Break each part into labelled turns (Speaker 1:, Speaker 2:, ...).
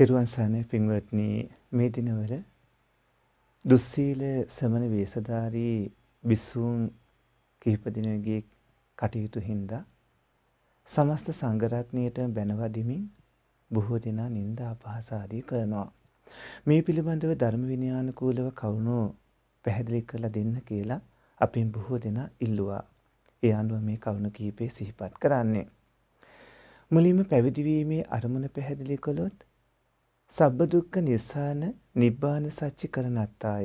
Speaker 1: තෙරුවන් සරණයි පින්වත්නි මේ දිනවල දුස්සීල සමන වේසධාරී බිස්සූන් කිහිප දිනකගේ කටයුතු හින්දා සමස්ත සංඝරත්නයට බැනවදිමින් බොහෝ දෙනා නිന്ദා අපහාස ආදී කරනවා. මේ පිළිබඳව ධර්ම විනයානුකූලව කවුණු පැහැදිලි කරලා දෙන්න කියලා අපෙන් බොහෝ දෙනා ඉල්ලුවා. ඒ අනුව මේ කවුණු කිහිපේ සිහිපත් කරන්නේ. මුලින්ම පැවිදි වීමේ අරමුණ පැහැදිලි කළොත් සබ්බ දුක්ඛ නිස්සාන නිබ්බාන සච්චි කරණත්තාය.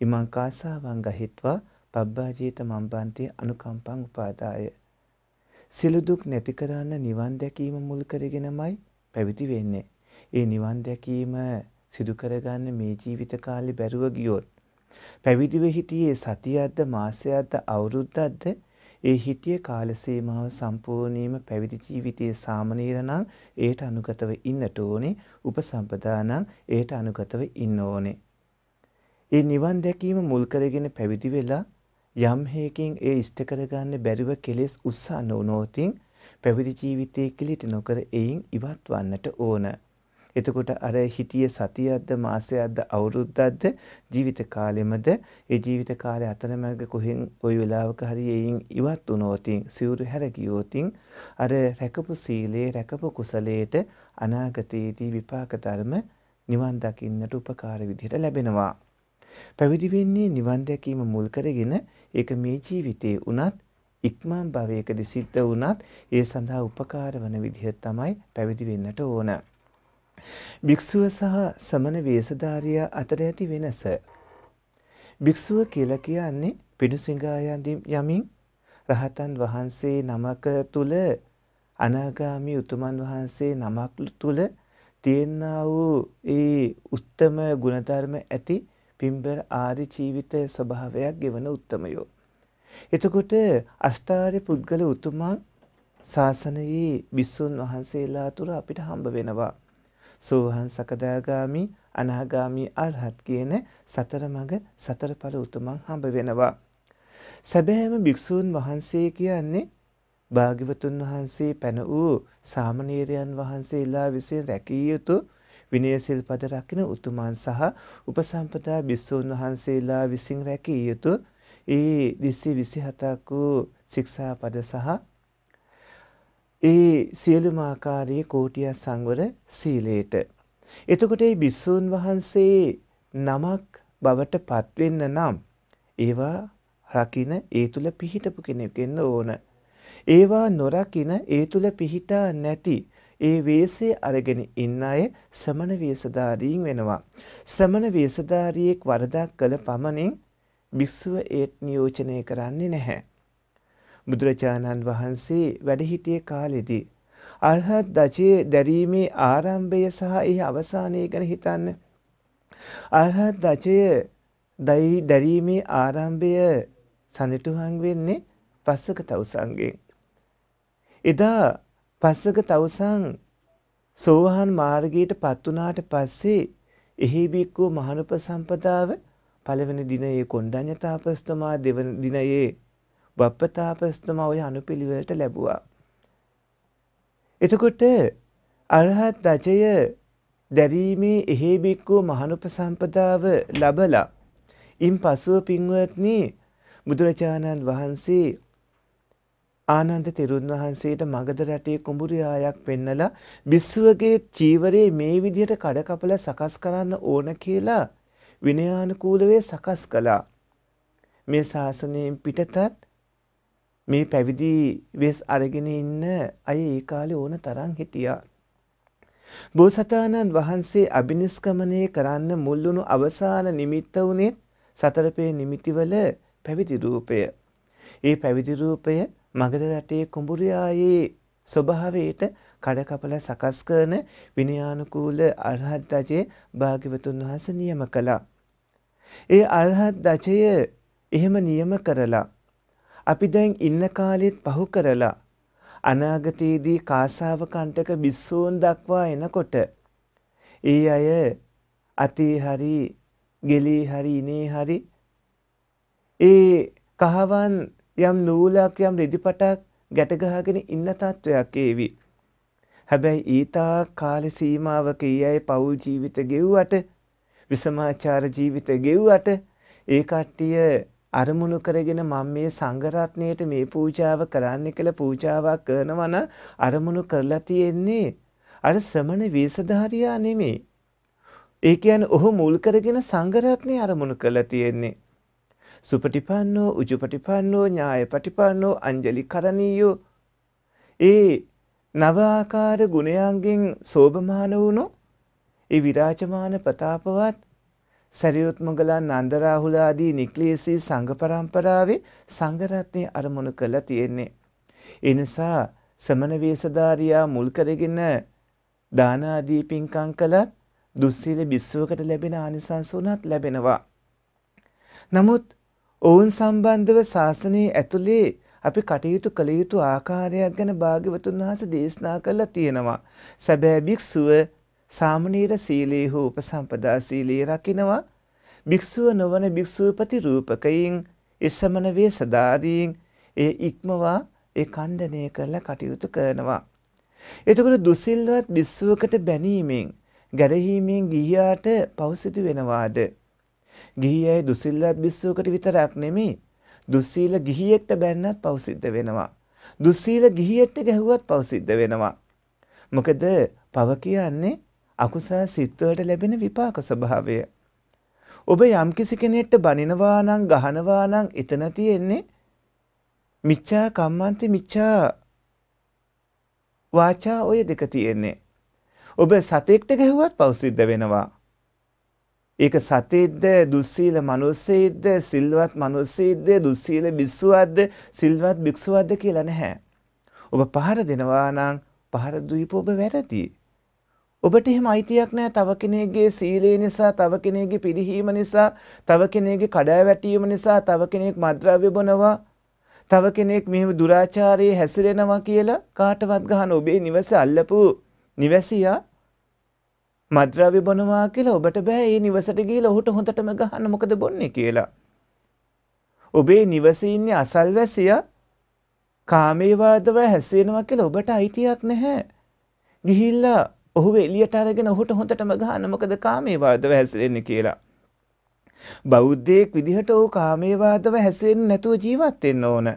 Speaker 1: ඉමං කාසාවං ගහිත්වා පබ්බාජීත මම්බන්තේ අනුකම්පං උපාදාය. සිළු දුක් නැති කරන්න නිවන් දැකීම මුල් කරගෙනමයි පැවිදි වෙන්නේ. ඒ නිවන් දැකීම සිදු කරගන්න මේ ජීවිත කාලේ බැරුව ගියොත් පැවිදිව හිටියේ සතියක්ද මාසයක්ද අවුරුද්දක්ද ඒ හිටිය කාල සීමාව සම්පූර්ණයෙන්ම පැවිදි ජීවිතයේ සාමනීර නම් ඒට අනුගතව ඉන්නට ඕනේ. උපසම්පදා නම් ඒට අනුගතව ඉන්න ඕනේ. ඒ නිවන් දැකීම මුල් කරගෙන පැවිදි වෙලා යම් හේකින් ඒ ඉෂ්ට කරගන්න බැරිව කෙලෙස් උස්සන්න උනෝතින් පැවිදි ජීවිතයේ කිලිට නොකර එයින් ඉවත් වන්නට ඕන. එතකොට අර හිටිය සතියක්ද මාසයක්ද අවුරුද්දක්ද ජීවිත කාලෙමද ඒ ජීවිත කාලය අතරමැද කොහෙන් කොයි වෙලාවක හරි එයින් ඉවත් වුණොතින් සිවුරු හැර ගියොතින් අර රැකපු සීලේ රැකපු කුසලයට අනාගතයේදී විපාක ධර්ම නිවන් දකින්නට උපකාර විදිහට ලැබෙනවා. පැවිදි වෙන්නේ නිවන් දැකීම මුල් කරගෙන ඒක මේ ජීවිතේ උනත් ඉක්මන් භවයකදී සිද්ධ වුණත් ඒ සඳහා උපකාර වන විදිහ තමයි පැවිදි වෙන්නට ඕන. භික්ෂුව සහ සමන වේශධාරියා අතර ඇති වෙනස. භික්ෂුව කියලා කියන්නේ පිණුසිඟා යමින් රහතන් වහන්සේ නමක තුල අනාගාමී උතුමන් වහන්සේ නමක් තුල තියෙනා වූ ඒ උත්තම ගුණධර්ම ඇති පින්බර ආරි ජීවිත ස්වභාවයක් ගෙවන උත්තමයෝ. එතකොට අෂ්ටාර්ය පුද්ගල උතුමන් ශාසනයේ විසුන් වහන්සේලා තුර අපිට හම්බ වෙනවා. සෝහන් සකදාගාමි අනාගාමි අරහත් කියන සතර මඟ සතර ඵල උතුමන් හම්බ වෙනවා. සැබෑම භික්ෂූන් වහන්සේ කියන්නේ භාග්‍යවතුන් වහන්සේ පැන වූ සාමණේරයන් වහන්සේලා විසින් රැකිය යුතු විනය සිල්පද රකින උතුමන් සහ උපසම්පදා භික්ෂූන් වහන්සේලා විසින් රැකිය යුතු ඒ 227ක් වූ ශික්ෂාපද සහ ඒ සියලුම ආකාරයේ කෝටිය සංවර සීලයට. එතකොට මේ බිස්සුන් වහන්සේ නමක් බවට පත්වෙන්න නම් ඒවා රකින ඒ තුල පිහිටපු කෙනෙක් වෙන්න ඕන. ඒවා නොරකින ඒ තුල පිහිටා නැති ඒ වේසය අරගෙන ඉන්න අය ශ්‍රමණ වේසධාරීන් වෙනවා. ශ්‍රමණ වේසධාරියෙක් වරදක් කළ පමණින් භික්ෂුව ඒත් නියෝජනය කරන්නේ නැහැ. බුදුරජාණන් වහන්සේ වැඩ සිටියේ කාලෙදී අරහත් දජයේ දැරීමේ ආරම්භය සහ එහි අවසානය ගැන හිතන්න. අරහත් දජය දැරීමේ ආරම්භය සනිටුහන් වෙන්නේ පස්සක තවුසන්ගෙන්. එදා පස්සක තවුසන් සෝහන් මාර්ගයට පත් වුණාට පස්සේ එහි බික්කු මහනුප සම්පදාව පළවෙනි දිනයේ කොණ්ඩඤ්ඤ තාපස්තුමා දෙවන දිනයේ බප්පතාපස්තුමා ওই අනුපිළිවෙලට ලැබුවා. එතකොට අරහත් දජය දැරීමේ එහෙ බික්කෝ මහනුපසම්පදාව ලබලා ඉන් පසුව පින්වත්නි බුදුරජාණන් වහන්සේ ආනන්ද තෙරුන් වහන්සේට මගධ රටේ කුඹුරියායක් පෙන්නලා බිස්සුවගේ චීවරේ මේ විදිහට කඩකපල සකස් කරන්න ඕන කියලා විනයානුකූලව සකස් කළා. මේ ශාසනයෙන් පිටතත් මේ පැවිදි වෙස් අරගෙන ඉන්න අය ඒ කාලේ ඕන තරම් හිටියා. බෝසතාණන් වහන්සේ අබිනිස්කමනය කරන්න මුල් වුණු අවසාන නිමිත්ත උනේත් සතරපේ නිමිතිවල පැවිදි රූපය. ඒ පැවිදි රූපය මගධ රටේ කුඹුරියායේ ස්වභාවයට කඩකපල සකස් කරන විනයානුකූල අරහත් දජය භාග්‍යවතුන් වහන්සේ නියම කළා. ඒ අරහත් දජය එහෙම නියම කරලා අපි දැන් ඉන්න කාලෙත් පහු කරලා අනාගතයේදී කාසාව කණ්ඩක බිස්සෝන් දක්වා එනකොට ඒ අය අතේ හරි ගෙලේ හරි ඉනේ හරි ඒ කහවන් යම් නූලක් යම් රෙදිපටක් ගැට ගහගෙන ඉන්න තත්වයක් ඒවි. හැබැයි ඊතා කාල සීමාවක ඊයයි පවුල් ජීවිත ගෙව්වට විසමාචාර ජීවිත ගෙව්වට ඒ කට්ටිය අරමුණු කරගෙන මම මේ සංඝරත්නයට මේ පූජාව කරන්න කියලා පූජාවක් කරනවා නම් අරමුණු කරලා තියෙන්නේ අර ශ්‍රමණ වේසධාරියා නෙමෙයි. ඒ කියන්නේ ඔහු මුල් කරගෙන සංඝරත්නය අරමුණු කරලා තියෙන්නේ. සුපටිපන්නෝ උජුපටිපන්නෝ ඥායපටිපන්නෝ අංජලි කරණීයෝ ඒ නව ආකාර ගුණයන්ගෙන් සෝභමාන වුණෝ ඒ විරාජමාන ප්‍රතාපවත් සරියුත් මුගලන් නන්දරාහුල ආදී නික්ලේශී සංඝ පරම්පරාවේ සංඝ රත්නය අරමුණු කරලා තියෙන්නේ. ඒ නිසා සමන වේසධාරියා මුල් කරගෙන දාන ආදී පින්කම් කළත් දුස්සීල බිස්සුවකට ලැබෙන ආනිසංස උනත් ලැබෙනවා. නමුත් ඔවුන් සම්බන්ධව ශාසනයේ ඇතුලේ අපි කටයුතු කළ යුතු ආකාරයක් ගැන භාග්‍යවතුන් වහන්සේ දේශනා කළා තියෙනවා. සැබෑ භික්ෂුව සාමනීර සීලේ හෝ උපසම්පදා සීලේ රකින්නවා. භික්ෂුව නොවන භික්ෂුව ප්‍රතිරූපකයින් ඉස්සමන වේසදාදීන් ඒ ඉක්මවා ඒ ඛණ්ඩනය කරලා කටයුතු කරනවා. එතකොට දුසිල්වත් භික්ෂුවකට බැනීමෙන් ගැරහීමෙන් ගිහියාට පෞසිතු වෙනවාද? ගිහි අය දුසිල්ලත් බිස්සුවකට විතරක් නෙමෙයි දුස්සීල ගිහියෙක්ට බැන්නත් පව් සිද්ධ වෙනවා. දුස්සීල ගිහියෙක්ට ගැහුවත් පව් සිද්ධ වෙනවා. මොකද පව කියන්නේ අකුසල සිත්වලට ලැබෙන විපාක ස්වභාවය. ඔබ යම්කිසි කෙනෙක්ට බනිනවා නම් ගහනවා නම් එතන තියෙන්නේ මිච්ඡා කම්මන්ති මිච්ඡා වාචා ඔය දෙක තියෙන්නේ. ඔබ සතෙක්ට ගැහුවත් පව් සිද්ධ වෙනවා. ඒක සතේද්ද දුස්සීල මනුස්සයෙක්ද සිල්වත් මනුස්සයෙක්ද දුස්සීල බිස්සුවක්ද සිල්වත් භික්ෂුවක්ද කියලා නැහැ. ඔබ පහර දෙනවා නම් පහර දුයිප ඔබ වැරදි. ඔබට එහෙම අයිතියක් නැහැ තව කෙනෙක්ගේ සීලය නිසා තව කෙනෙක්ගේ පිළිහීම නිසා තව කෙනෙක්ගේ කඩාවැටීම නිසා තව කෙනෙක් මද්ද්‍රව්‍ය බොනවා තව කෙනෙක් මෙහෙම දුරාචාරයේ හැසිරෙනවා කියලා කාටවත් ගහන ඔබේ නිවස අල්ලපු නිවැසියා මද්‍රව්‍ය බොනවා කියලා ඔබට බෑ ඒ නිවසට ගිහලා ඔහුට හොඳටම ගහන්න මොකද බොන්නේ කියලා. ඔබේ නිවසේ ඉන්නේ අසල්වැසියා කාමයේ වර්ධව හැසිරෙනවා කියලා ඔබට අයිතියක් නැහැ. ගිහිල්ලා ඔහුව එළියට අරගෙන ඔහුට හොඳටම ගහන්න මොකද කාමයේ වර්ධව හැසිරෙන්නේ කියලා. බෞද්ධයෙක් විදිහට ඔහු කාමයේ වර්ධව හැසිරෙන්නේ නැතුව ජීවත් වෙන්න ඕන.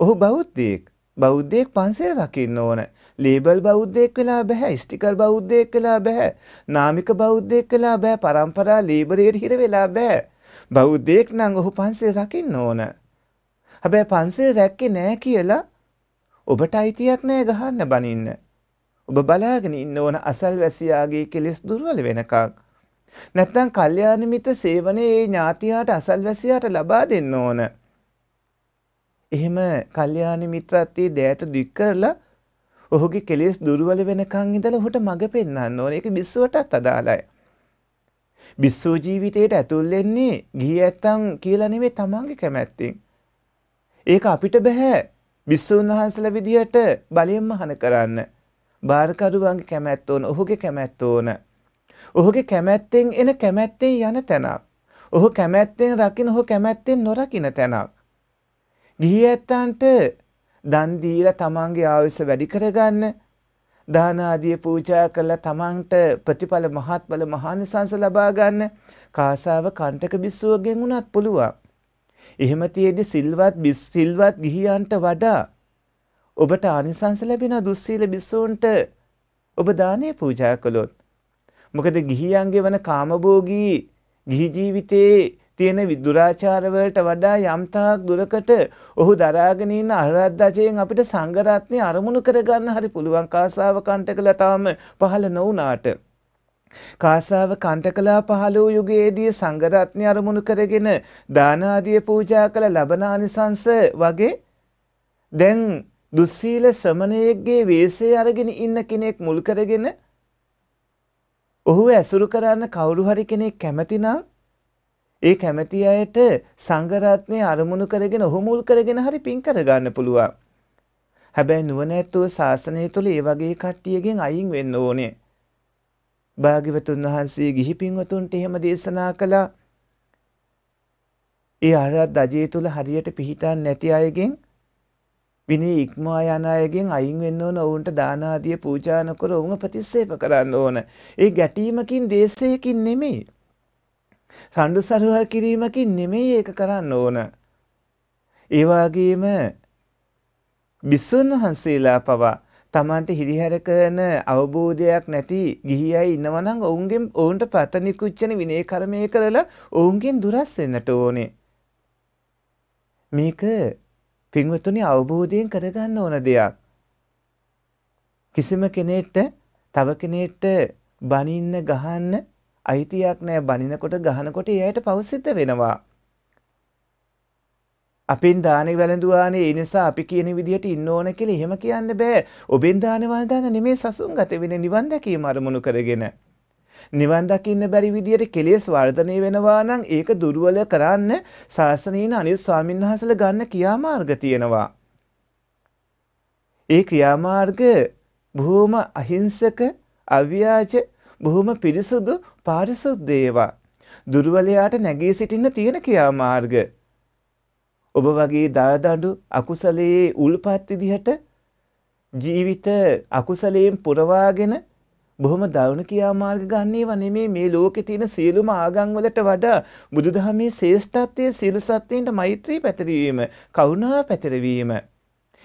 Speaker 1: ඔහු බෞද්ධයෙක්. බෞද්ධයෙක් පන්සල් රකින්න ඕන. ලේබල් බෞද්ධයෙක් වෙලා බෑ. ස්ටිකර් බෞද්ධයෙක් වෙලා බෑ. නාමික බෞද්ධයෙක් වෙලා බෑ. પરම්පරා ලේබලයට හිර වෙලා බෑ. බෞද්ධයෙක් නම් ඔහු පන්සල් රකින්න ඕන. හැබැයි පන්සල් රැක්කේ නෑ කියලා ඔබට අයිතියක් නෑ ගහන්න බනින්න. ඔබ බලාගෙන ඉන්න ඕන අසල්වැසියාගේ කෙලෙස් දුර්වල වෙනකන්. නැත්නම් කල්යාණ මිත්‍ර සේවනයේ ඥාතියාට අසල්වැසියාට ලබා දෙන්න ඕන. එහෙම කල්යාණ මිත්‍රත්වයේ දෑත දික් කරලා ඔහුගේ කෙලෙස් දුර්වල වෙනකන් ඉඳලා ඔහුට මඟ පෙන්වන්න ඕනේ. ඒක බිස්සුවටත් අදාළයි. බිස්සෝ ජීවිතයට ඇතුල් වෙන්නේ ගිහි ඇත්තන් කියලා නෙමෙයි තමන්ගේ කැමැත්තෙන්. ඒක අපිට බෑ. බිස්සුන් වහන්සේලා විදියට බලයෙන්ම මහාන කරන්න. බාරකරුවන්ගේ කැමැත්ත ඕන, ඔහුගේ කැමැත්ත ඕන. ඔහුගේ කැමැත්තෙන් එන කැමැත්තෙන් යන තැනක්. ඔහු කැමැත්තෙන් රකින්න ඔහු කැමැත්තෙන් නොරකින්න තැනක්. ගිහි ඇත්තන්ට දන් දීලා තමන්ගේ ආයුෂ වැඩි කරගන්න දාන ආදී පූජා කරලා තමන්ට ප්‍රතිඵල මහත්ඵල මහානිසංස ලබා ගන්න කාසාව කණ්ඨක බිස්සුවගෙන් උනත් පුළුවන්. එහෙම තියේදී සිල්වත් සිල්වත් ගිහියන්ට වඩා ඔබට ආනිසංස ලැබෙන දුස්සීල බිස්සුන්ට ඔබ දානේ පූජා කළොත්. මොකද ගිහියන්ගේ වන කාමභෝගී ගිහි ජීවිතයේ තියෙන දුරාචාරවලට වඩා යම්තාක් දුරකට ඔහු දරාගෙන ඉන්න අරද්දජයෙන් අපිට සංඝරත්නය අරමුණු කරගන්න හරි පුළුවන් කාසාව කණ්ඨකලා තාම පහළ නොවුනාට කාසාව කණ්ඨකලා පහළ වූ යුගයේදී සංඝරත්නය අරමුණු කරගෙන දාන ආදී පූජා කළ ලබනානිසංස වගේ දැන් දුස්සීල ශ්‍රමණයෙක්ගේ වේශය අරගෙන ඉන්න කෙනෙක් මුල් කරගෙන ඔහු ඇසුරු කරන්න කවුරු හරි කෙනෙක් කැමති නම් ඒ කැමැති අයට සංඝරත්නය අරමුණු කරගෙන ඔහු මුල් කරගෙන හරි පින් කරගන්න පුළුවන්. හැබැයි නුවණැත්තෝ ශාසනය තුළ ඒ වගේ කට්ටියගෙන් අයින් වෙන්න ඕනේ. භාග්‍යවතුන් වහන්සේ ගිහි පින්වතුන්ට එහෙම දේශනා කළා. ඒ අරහත් අජේ තුල හරියට පිහිටන් නැති අයගෙන් විනී ඉක්මවා යන අයගෙන් අයින් වෙන්න ඕන ඔවුන්ට දාන ආදිය පූජා නොකර ඔවුන්ව ප්‍රතික්ෂේප කරන්න ඕන. ඒ ගැටීමකින් දේශයකින් නෙමෙයි. රණ්ඩු සරුවල් කිරීමකින් නෙමෙයි ඒක කරන්න ඕන. ඒ වගේම බිස්සුන් වහන්සේලා පවා තමන්ට හිරිහැර කරන අවබෝධයක් නැති ගිහි අය ඉන්නවා නම් ඔවුන්ගෙන් ඔවුන්ට ප්‍රතනිකුච්චන විනය කර්මය කරලා ඔවුන්ගෙන් දුරස් වෙන්නට ඕනේ. මේක පින්වතුනි අවබෝධයෙන් කරගන්න ඕන දෙයක්. කිසිම කෙනෙක්ට තව කෙනෙක්ට බනින්න ගහන්න අයිතියක් නැහැ. බනිනකොට ගහනකොට එයාට පෞසිද්ධ වෙනවා. අපෙන් දානේ වැළඳුවානේ ඒ නිසා අපි කියන විදිහට ඉන්න ඕන කියලා එහෙම කියන්න බෑ. ඔබෙන් දානේ වළඳන නෙමෙයි සසුන්ගත වෙන්නේ නිවන් දැකීම අරමුණු කරගෙන. නිවන් දකින්න බැරි විදියට කෙලෙස් වර්ධනය වෙනවා නම් ඒක දුර්වල කරන්න ශාසනීන අනිත් ස්වාමීන් වහන්සේලා ගන්න ක්‍රියාමාර්ග තියෙනවා. ඒ ක්‍රියාමාර්ග බොහොම අහිංසක, අව්‍යාජ, බොහොම පිරිසුදු, පාරිශුද්ධ ඒවා. දුර්වලයාට නැගී සිටින්න තියෙන ක්‍රියාමාර්ග. ඔබ වගේ දාදඬු අකුසලයේ උල්පත් විදිහට ජීවිත අකුසලයෙන් පුරවාගෙන බොහොම දරුණු ක්‍රියාමාර්ග ගන්නේව නෙමේ මේ ලෝකේ තියෙන සියලුම ආගම් වලට වඩා බුදුදහමේ ශ්‍රේෂ්ඨත්වයේ සියලු සත්ත්වයින්ට මෛත්‍රී පැතිරවීම, කරුණා පැතිරවීම.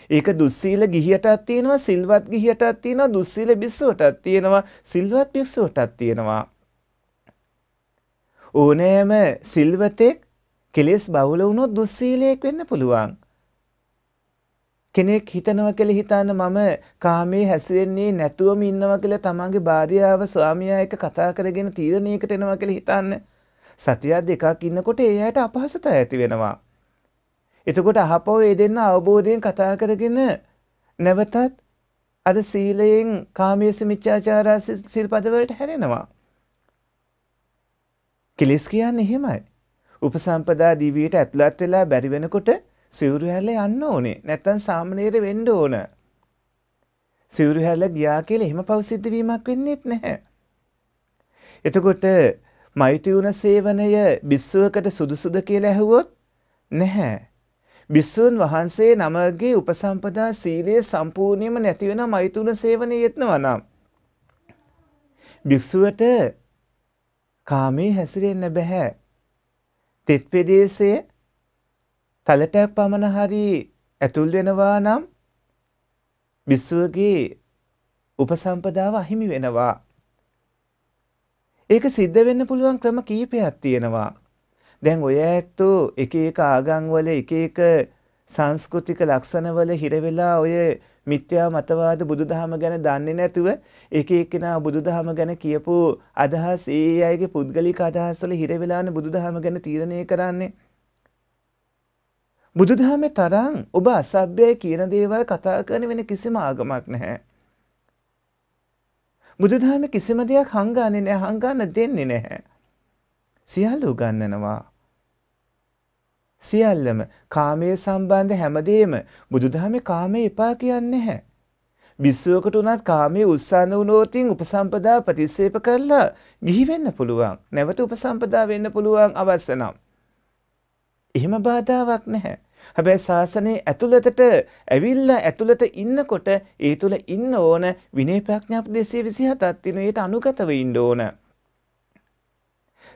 Speaker 1: ඒක දුස්සීල ගිහියටත් තියෙනවා, සිල්වත් ගිහියටත් තියෙනවා, දුස්සීල බිස්සුවටත් තියෙනවා, සිල්වත් බිස්සුවටත් තියෙනවා. ඕනෑම සිල්වතෙක් කෙලෙස් බහුල වුණොත් දුස්සීලයක් වෙන්න පුළුවන්. කෙනෙක් හිතනවා කියලා හිතන්න මම කාමයේ හැසිරෙන්නේ නැතුවම ඉන්නවා කියලා තමන්ගේ භාර්යාව ස්වාමියා එක්ක කතා කරගෙන තීරණයකට එනවා කියලා හිතන්න. සතියක් දෙකක් ඉන්නකොට ඒ ඇයට අපහසුතාවය ඇති වෙනවා. එතකොට අහපව ඒ දෙන්න අවබෝධයෙන් කතා කරගෙන නැවතත් අර සීලයෙන් කාමයේ මිච්ඡාචාර සිල්පද වලට හැරෙනවා. කිලිස් කියන්නේ එහෙමයි. උපසම්පදා දිවියට ඇතුළත් වෙලා බැරි වෙනකොට සිවුරු හැරලා යන්න ඕනේ. නැත්තම් සාමනීර වෙන්න ඕන. සිවුරු හැරලා ගියා කියලා එහෙම පෞසිද්ධ වීමක් වෙන්නේත් නැහැ. එතකොට මෛත්‍රී උන සේවනය බිස්සුවකට සුදුසුද කියලා ඇහුවොත් නැහැ. බිස්සුන් වහන්සේ නමගේ උපසම්පදා සීලය සම්පූර්ණයෙන්ම නැති වෙන මෛතුන සේවනය යෙත්නවා නම් භික්ෂුවට කාමේ හැසිරෙන්න බෑ. තෙත් ප්‍රදේශයේ තලටයක් පමණ හරි ඇතුල් වෙනවා නම් විශ්වගේ උපසම්පදාව අහිමි වෙනවා. ඒක සිද්ධ වෙන්න පුළුවන් ක්‍රම කීපයක් තියෙනවා. දැන් ඔය ඇත්තෝ එක එක ආගම් වල එක එක සංස්කෘතික ලක්ෂණ වල හිර වෙලා ඔය මිත්‍යා මතවාද බුදුදහම ගැන දන්නේ නැතුව එක එක්කෙනා බුදුදහම ගැන කියපු අදහස් ඒ අයගේ පුද්ගලික අදහස් වල හිර වෙලානේ බුදුදහම ගැන තීරණය කරන්නේ. බුදුදහමේ තරම් ඔබ අසභ්‍යයි කියන දේවල් කතා කරන වෙන කිසිම ආගමක් නැහැ. බුදුදහමේ කිසිම දෙයක් හංගන්නේ නැහැ, හංගන්න දෙන්නේ නැහැ. සියල්ල උගන්වනවා. සියල්ලම කාමයේ සම්බන්ධ හැමදේම බුදුදහමේ කාමයේ එපා කියන්නේ නැහැ. විශ්වයකට උනත් කාමයේ උස්සන්න වුණොතින් උපසම්පදා ප්‍රතිසේප කරලා ගිහි වෙන්න පුළුවන්. නැවත උපසම්පදා වෙන්න පුළුවන් අවශ්‍ය නම්. එහෙම බාධාවක් නැහැ. හැබැයි ශාසනයේ ඇතුළතට ඇවිල්ලා ඇතුළත ඉන්නකොට ඒ තුල ඉන්න ඕන විනය ප්‍රඥා 227ක් තියෙන ඒට අනුගතව ඉන්න ඕන.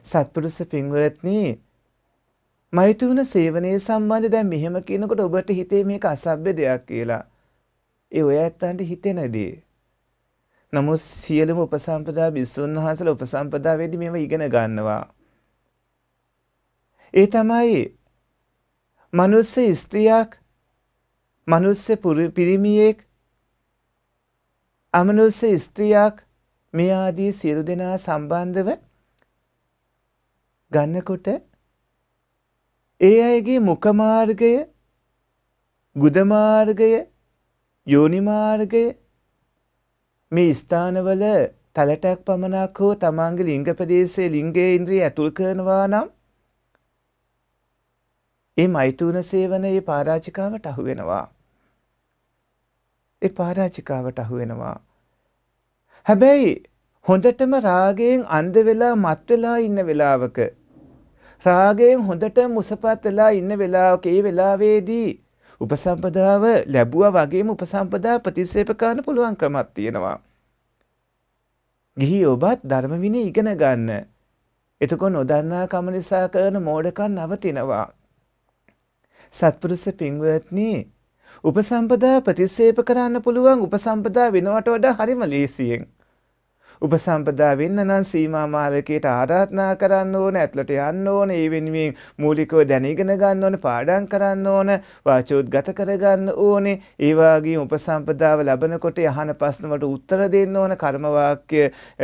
Speaker 1: සත්පුරුෂ පින්වත්නි මෛතුන සේවනයේ සම්බන්ධ දැන් මෙහෙම කියනකොට ඔබට හිතේ මේක අසභ්‍ය දෙයක් කියලා. ඒ ඔය ඇත්තන්ට හිතෙනදී. නමුත් සියලුම උපසම්පදා බිස්සුන් වහන්සේලා උපසම්පදා වෙදී මේව ඉගෙන ගන්නවා. ඒ තමයි මනුස්ස ස්ත්‍රියක් මනුස්ස පිරිමියෙක් අමනුස්ස ස්ත්‍රියක් මේ ආදී සියලු දෙනා සම්බන්ධව ගන්නකොට ඒ අයගේ මුඛ මාර්ගය ගුද මාර්ගය යෝනි මාර්ගය මේ ස්ථානවල තලටක් පමණක් හෝ තමාන්ගේ ලිංග ප්‍රදේශයේ ලිංගයේ ඉන්ද්‍රිය ඇතුල් කරනවා නම් ඒ මෛතුන සේවනයේ පරාජිකාවට අහු වෙනවා. ඒ පරාජිකාවට අහු වෙනවා. හැබැයි හොඳටම රාගයෙන් අන්ධ වෙලා මත් වෙලා ඉන්න වෙලාවක රාගයෙන් හොඳට මුසපත් වෙලා ඉන්න වෙලාවක ඒ වෙලාවේදී උපසම්පදාව ලැබුවා වගේම උපසම්පදා ප්‍රතික්ෂේප කරන්න පුළුවන් ක්‍රමක් තියෙනවා. ගිහි ඔබත් ධර්ම විනය ඉගෙන ගන්න. එතකොට නොදන්නා කම නිසා කරන මෝඩකම් නවතිනවා. සත්පුරුෂ පින්වත්නි උපසම්පදා ප්‍රතික්ෂේප කරන්න පුළුවන් උපසම්පදා වෙනවට වඩා හරිම ලේසියෙන්. උපසම්පදා වෙන්න නම් සීමා මාලකයට ආරාධනා කරන්න ඕන ඇතුළට යන්න ඕන ඒ වෙනුවෙන් මූලිකව දැනගෙන ගන්න ඕන පාඩම් කරන්න ඕන වාචෝද්ගත කරගන්න ඕනේ ඒ වගේම උපසම්පදාව ලැබනකොට යහන ප්‍රශ්න වලට උත්තර දෙන්න ඕන කර්ම වාක්‍ය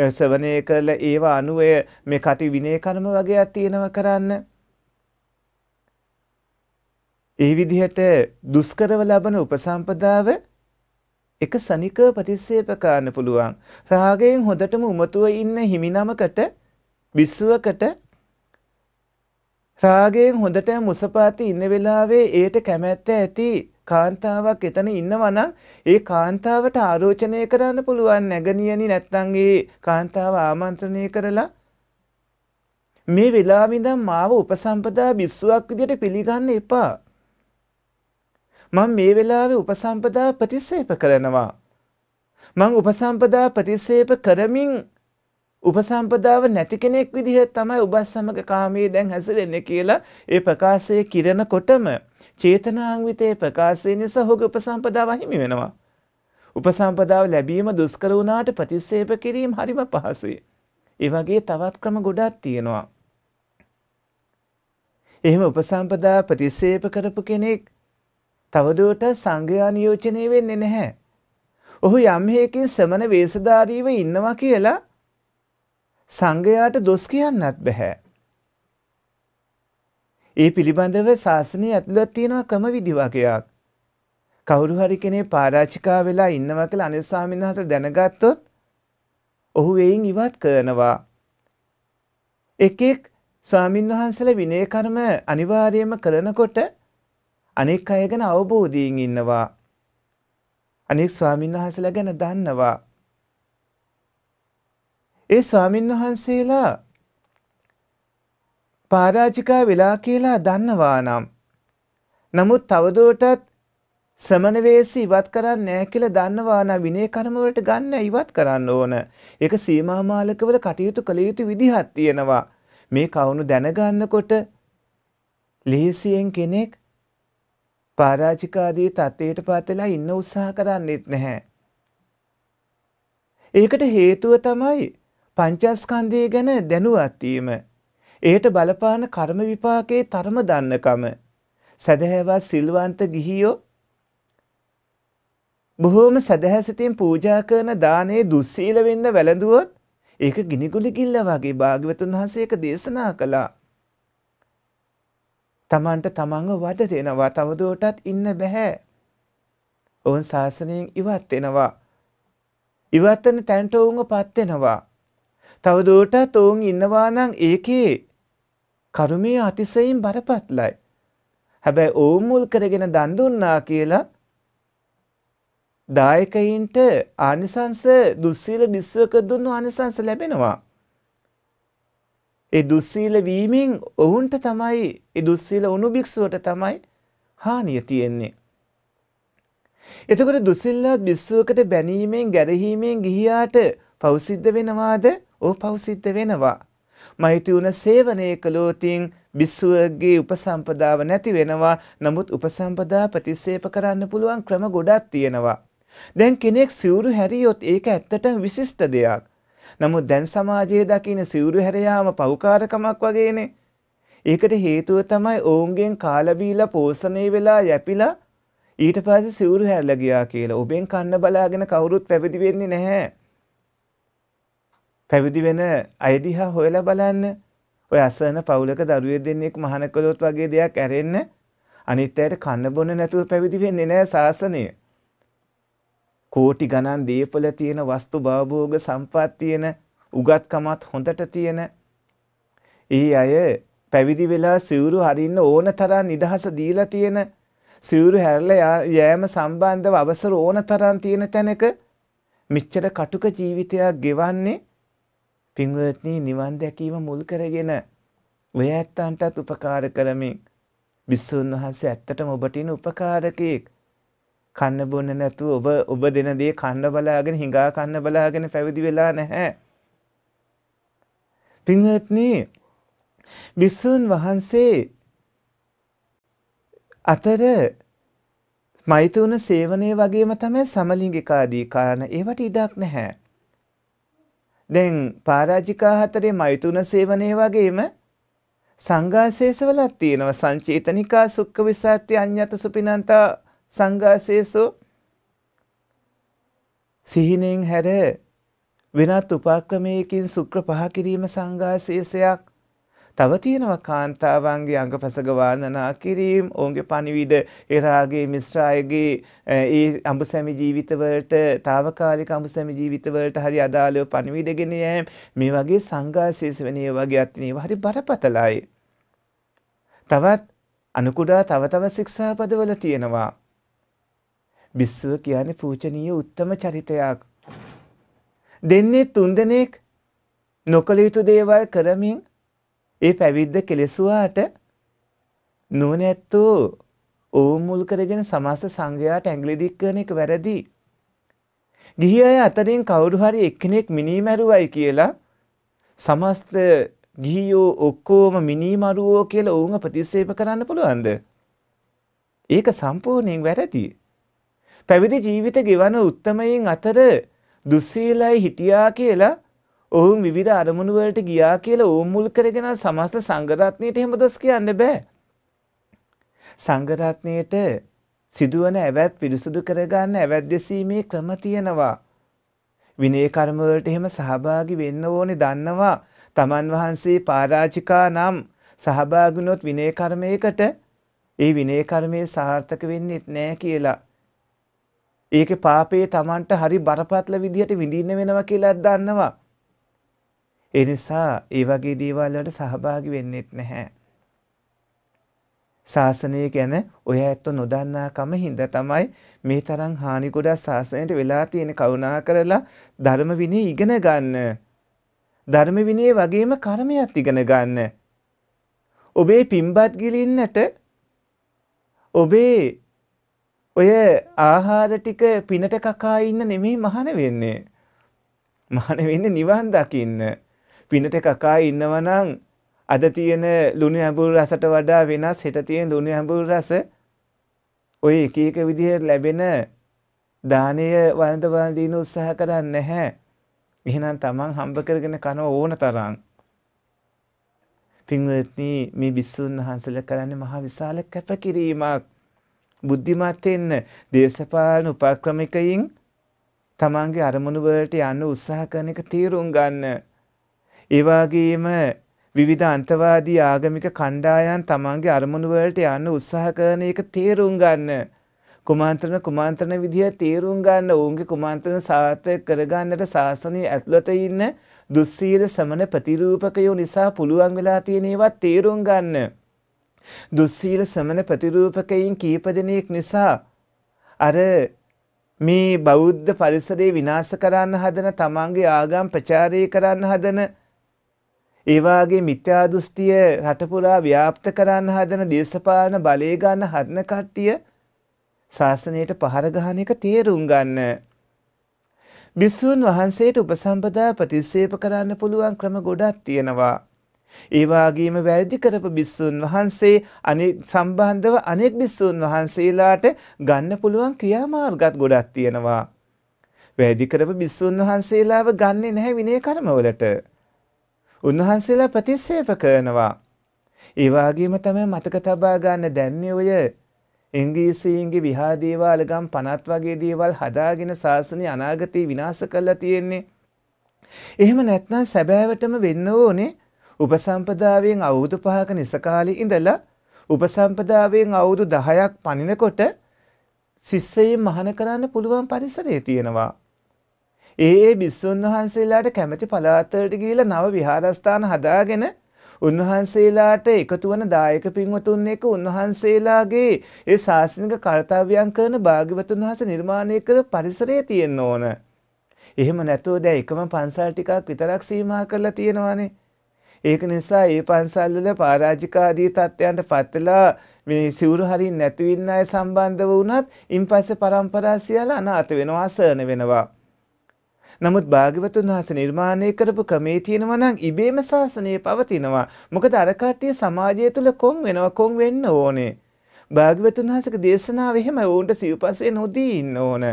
Speaker 1: ශ්‍රවණය කරලා ඒවා අනුවය මේ කටි විනය කර්ම වගේක් තියෙනවා කරන්න ඒ විදිහට දුෂ්කරව ලබන උපසම්පදාව එක සනිකව ප්‍රතික්ෂේප කරන්න පුළුවන්. රාගයෙන් හොඳටම උමතුව ඉන්න හිමිනමකට විශ්වකට රාගයෙන් හොඳට මුසපාති ඉන්න වෙලාවේ ඒට කැමැත්ත ඇති කාන්තාවක් එතන ඉන්නවා නම් ඒ කාන්තාවට ආරෝචනය කරන්න පුළුවන් නැගණියනි නැත්නම් ඒ කාන්තාව ආමන්ත්‍රණය කරලා මේ වෙලාවෙ ඉඳන් මාව උපසම්පදා විශ්වාවක් විදියට පිළිගන්න එපා. මම මේ වෙලාවේ උපසම්පදා ප්‍රතික්ෂේප කරනවා. මං උපසම්පදා ප්‍රතික්ෂේප කරමින් උපසම්පදාව නැති කෙනෙක් විදිහට තමයි ඔබ සමග කාමයේ දැන් හැසිරෙන්නේ කියලා ඒ ප්‍රකාශය කිරනකොටම චේතනාන්විතේ ප්‍රකාශය නිසා ඔහුගේ උපසම්පදාව හිමි වෙනවා. උපසම්පදාව ලැබීම දුෂ්කර වුණාට ප්‍රතික්ෂේප කිරීම හරිම පහසුයි. ඒ වගේ තවත් ක්‍රම ගොඩක් තියෙනවා. එහෙම උපසම්පදා ප්‍රතික්ෂේප කරපු කෙනෙක් තවදුරට සංඝයා නියෝජනය වෙන්නේ නැහැ. ඔහු යම් හේකින් සමන වේශධාරීව ඉන්නවා කියලා සංඝයාට දොස් කියන්නත් බෑ. ඒ පිළිබඳව ශාසනය ඇතුළත් තියෙනවා ක්‍රමවිධි වගයක්. කවුරු හරි කෙනෙක් පාරාචිකා වෙලා ඉන්නවා කියලා අනිත් ස්වාමීන් වහන්සේ දැනගත්තොත් ඔහු එයින් ඉවත් කරනවා. එකෙක් ස්වාමින් වහන්සේලා විනය කර්ම අනිවාර්යයෙන්ම කරනකොට අනෙක් අය ගැන අවබෝධයෙන් ඉන්නවා. අනෙක් ස්වාමීන් වහන්සේලා ගැන දන්නවා. ඒ ස්වාමීන් වහන්සේලා පරාජිකා වෙලා කියලා දන්නවා නම් නමුත් තවදුරටත් ශ්‍රමණ වේසි ඉවත් කරන්නේ නැහැ කියලා දන්නවා නම් විනය කර්ම වලට ගන්න ඉවත් කරන්න ඕන. ඒක සීමා මාලකවල කටයුතු කළ යුතු විදිහක් තියෙනවා. මේ කවුණු දැනගන්නකොට ලේසියෙන් කෙනෙක් පරාජිකාදී තත්ත්වයට පත් වෙලා ඉන්න උත්සාහ කරන්නේත් නැහැ. ඒකට හේතුව තමයි පංචස්කන්ධය ගැන දැනුවත් වීම. ඒට බලපාන කර්ම විපාකයේ තරම දන්නකම. සදහැවත් සිල්වන්ත ගිහියෝ බොහෝම සදහැසිතින් පූජා කරන දානේ දුස්සීල වෙන්න වැළඳුවොත් ඒක ගිනිගුලි කිල්ල වගේ භාග්‍යවතුන් වහන්සේ ඒක දේශනා කළා. තමන්ට තමන්ව වද දෙනවා තවදුරටත් ඉන්න බෑ. ඔවුන් ශාසනයෙන් ඉවත් වෙනවා. ඉවත් වෙන තැනට ඔවුන්ව පත් වෙනවා. තවදුරටත් ඔවුන් ඉන්නවා නම් ඒකේ කර්මයේ අතිශයින් බරපතලයි. හැබැයි ඔවුන් මුල් කරගෙන දන් දුන්නා කියලා දායකයින්ට ආනිසංස දුස්සීල විශ්වක දුන්නු ආනිසංස ලැබෙනවා. ඒ දුස්සීල වීමෙන් ඔවුන්ට තමයි ඒ දුස්සීල උණු භික්ෂුවට තමයි හානිය තියෙන්නේ. එතකොට දුසිල්ලත් භික්ෂුවකට බැනීමෙන් ගැරහීමෙන් ගිහියාට පෞසිද්ධ වෙනවාද? ඕ පෞසිද්ධ වෙනවා. මෛත්‍රිුණ සේවනය කළෝතින් භික්ෂුවගේ උපසම්පදාව නැති වෙනවා. නමුත් උපසම්පදා ප්‍රතික්ෂේප කරන්න පුළුවන් ක්‍රම ගොඩක් තියෙනවා. දැන් කෙනෙක් සිවුරු හැරියොත් ඒක ඇත්තටම විශිෂ්ට දෙයක්. නමුත් දැන් සමාජයේ දකින්න සිවුරු හැර යාම පෞකාරකමක් වගේනේ. ඒකට හේතුව තමයි ඔවුන්ගෙන් කාලා බීලා පෝෂණය වෙලා යැපිලා ඊට පස්සේ සිවුරු හැරලා ගියා කියලා. ඔබෙන් කන්න බලාගෙන කවුරුත් පැවිදි වෙන්නේ නැහැ. පැවිදි වෙන අය දිහා හොයලා බලන්න. ඔය අසන පවුලක දරුවෙක් දෙන්නෙක් මහාන කළොත් වගේ දෙයක් ඇරෙන්න අනිත් අයට කන්න බොන්න නැතුව පැවිදි වෙන්නේ නැහැ සාසනය. කෝටි ගණන් දීපල තියෙන වස්තු භාභෝග සම්පත් තියෙන උගත්කමත් හොඳට තියෙන. ඒ අය පැවිදි වෙලා සිවුරු හරින්න ඕන තරම් නිදහස දීලා තියෙන. සිවුරු හැරලා යෑම සම්බන්ධව අවසර ඕන තරම් තියෙන තැනක මෙච්චර කටුක ජීවිතයක් ගෙවන්නේ පින්වත්නි නිවන් දැකීම මුල් කරගෙන ඔය ඇත්තන්ටත් උපකාර කරමින්. විසුන් වහන්සේ ඇත්තටම ඔබට ඉන උපකාරකෙක්. කන්න බොන්න නැතුව ඔබ ඔබ දෙන දේ කන්න බලාගෙන හිඟා කන්න බලාගෙන පැවිදි වෙලා නැහැ. පින්වත්නි විසුන් වහන්සේ අතර මෛතුන සේවනයේ වගේම තමයි සමලිංගිකාදී කාරණා ඒවට ඉඩක් නැහැ. දැන් පරාජිකා හතරේ මෛතුන සේවනයේ වගේම සංඝාසේසවලක් තියෙනවා සංචේතනිකා සුක්ඛ විසත්‍ය අඤ්ඤත සුපිනන්ත සංඝාසේසෝ සිහිනෙන් හැර වෙනත් උපක්‍රමයකින් සුක්‍ර පහ කිරීම සංඝාසේසයක් තව තියෙනවා කාන්තාවන්ගේ අංගපසග වර්ණනා කිරීම, ඔවුන්ගේ පණිවිඩ එරාගේ මිශ්‍රායගේ ඒ අඹසැමි ජීවිතවලට, తాවකාලික අඹසැමි ජීවිතවලට හරි අදාළව පණිවිඩගෙන යෑම මේ වගේ සංඝාසීස වෙන ඒ වගේ අත්නේව හරි බරපතලයි. තවත් අනුකුඩා තව තව ශික්ෂාපදවල තියෙනවා. බිස්සුව කියන්නේ පූජනීය උත්තම චරිතයක්. දෙන්නේ තුන්දෙනෙක් නොකළ යුතු දේවල් කරමින් ඒ පැවිද්ද කෙලෙසුවාට නුවණැත්තෝ ඕම් මුල් කරගෙන සමස්ත සංඝයාට ඇඟිලි දික් කරන එක වැරදි. ගිහි අය අතරින් කවුරු හරි එක්කෙනෙක් මිනී මැරුවයි කියලා සමස්ත ගිහියෝ ඔක්කොම මිනී මරුවෝ කියලා ඔවුන්ව ප්‍රතික්ෂේප කරන්න පුළුවන්ද? ඒක සම්පූර්ණයෙන් වැරදි. පැවිදි ජීවිත ගෙවන උත්තමයින් අතර දුස්සීලයි හිටියා කියලා ඔවුන් විවිධ අරමුණු වලට ගියා කියලා ඕම් මුල් කරගෙන සමස්ත සංඝරත්නයට එහෙම දොස් කියන්න බෑ. සංඝරත්නයට සිදුවන ඇවැත් පිරිසුදු කරගන්න ඇවැත් දෙසීමේ ක්‍රම තියෙනවා. විනය කර්ම වලට එහෙම සහභාගී වෙන්න ඕනේ දන්නවා. තමන් වහන්සේ පරාජිකා නම් සහභාගුනොත් විනය කර්මයකට ඒ විනය කර්මයේ සාර්ථක වෙන්නේ නැහැ කියලා. ඒකේ පාපේ Tamanට හරි බරපතල විදිහට විඳින්න වෙනවා කියලා දන්නවා. ඒ නිසා ඒ වගේ දේවල් වලට සහභාගී වෙන්නෙත් නැහැ. ශාසනය ගැන ඔය ඇත්ත නොදන්නා කම හින්දා තමයි මේ තරම් හානි ගොඩක් ශාසනයට වෙලා තියෙන කරුණා කරලා ධර්ම විනය ඉගෙන ගන්න. ධර්ම විනය වගේම කර්මයක් ඉගෙන ගන්න. ඔබේ පින්බත් ගිලින්නට ඔබේ ඔය ආහාර ටික පිනට කකා ඉන්න නෙමෙයි මහාන වෙන්නේ. මහාන වෙන්නේ නිවන් දකින්න. පිනට කකා ඉන්නවනම් අද තියෙන ලුණු ඇඹුල් රසට වඩා වෙනස් හෙට තියෙන ලුණු ඇඹුල් රස ඔය එක එක විදිහට ලැබෙන දානය වන්ද වන්දින උත්සාහ කරන්නේ නැහැ. එහෙනම් Taman හම්බ කරගෙන කන ඕන තරම්. පින්වත්නි මේ බිස්සුන් වහන්සේලා කරන්නේ මහා විශාල කැපකිරීමක්. බුද්ධිමත් වෙන්න දේශපාලන උපක්‍රමිකයින් තමන්ගේ අරමුණු වලට යන්න උත්සාහ කරන එක තීරුම් ගන්න. ඒ වගේම විවිධ අන්තවාදී ආගමික කණ්ඩායම් තමන්ගේ අරමුණු වලට යන්න උත්සාහ කරන එක තේරුම් ගන්න. කුමාන්ත්‍රණ කුමාන්ත්‍රණ විදිය තේරුම් ගන්න ඔවුන්ගේ කුමාන්ත්‍රණ සාර්ථක කරගන්නට ශාසනයේ ඇතුළත ඉන්න දුස්සීල සමන ප්‍රතිරූපකයෝ නිසා පුළුවන් වෙලා තියෙන ඒවා තේරුම් ගන්න. දුස්සීල සමන ප්‍රතිරූපකයින් කීප දෙනෙක් නිසා අර මේ බෞද්ධ පරිසරය විනාශ කරන්න හදන තමන්ගේ ආගම් ප්‍රචාරය කරන්න හදන ඒ වාගේ මිත්‍යා දෘෂ්ටිය රට පුරා ව්‍යාප්ත කරන්න හදන දේශපාලන බලය ගන්න හදන කට්ටිය ශාසනයට පහර ගහන එක තේරුම් ගන්න. බිස්සුන් වහන්සේට උපසම්පදා ප්‍රතික්ෂේප කරන්න පුළුවන් ක්‍රම ගොඩක් තියෙනවා. ඒ වගේම වැරදි කරපු බිස්සුන් වහන්සේ අනෙක් සම්බන්ධව අනෙක් බිස්සුන් වහන්සේලාට ගන්න පුළුවන් ක්‍රියාමාර්ගත් ගොඩක් තියෙනවා. වැරදි කරපු බිස්සුන් වහන්සේලාව ගන්නෙ නැහැ විනය කර්මවලට. උන්වහන්සේලා ප්‍රතික්ෂේප කරනවා. ඒ වගේම තමයි මතක තබා ගන්න දැන්නේ ඔය ඉංග්‍රීසීන්ගේ විහාර දේවාල ගම් 50 වගේ දේවල් හදාගෙන සාසනය අනාගතේ විනාශ කරලා තියෙන්නේ. එහෙම නැත්නම් සැබෑවටම වෙන්න ඕනේ උපසම්පදාවෙන් අවුරුදු 5ක නිසකාලේ ඉඳලා උපසම්පදාවෙන් අවුරුදු 10ක් පනිනකොට සිස්සයෙන් මහාන කරන්න පුළුවන් පරිසරය තියෙනවා. ඒ ඒ බිස්සුන් වහන්සේලාට කැමැති පළාතවලට ගිහිලා නව විහාරස්ථාන හදාගෙන උන්වහන්සේලාට එකතු වන දායක පින්වතුන් එක්ක උන්වහන්සේලාගේ ඒ ශාසනික කර්තව්‍යයන් කරන භාග්‍යවතුන් වහන්සේ නිර්මාණය කළ පරිසරය තියෙන්න ඕන. එහෙම නැතුව දැන් එකම පන්සල් ටිකක් විතරක් සීමා කරලා තියෙනවානේ. ඒක නිසා ඒ පන්සල්වල පරාජිකාදී තත්ත්වයන්ට පත්වලා මේ සිවුරු හරින් නැතු ඉන්න අය සම්බන්ධ වුණත් ඉන්පස්සේ પરම්පරා සියල්ල අනාථ වෙනවා අසරණ වෙනවා. නමුත් භාග්‍යවතුන් වහන්සේ නිර්මාණය කරපු ක්‍රමේ තියෙනවා නම් ඉබේම ශාසනය පවතිනවා. මොකද අර කට්ටිය සමාජය තුල කොන් වෙනවා කොන් වෙන්න ඕනේ. භාග්‍යවතුන් වහන්සේගේ දේශනාව එහෙම වුන්ට සිව්පස්සේ නොදී ඉන්න ඕන.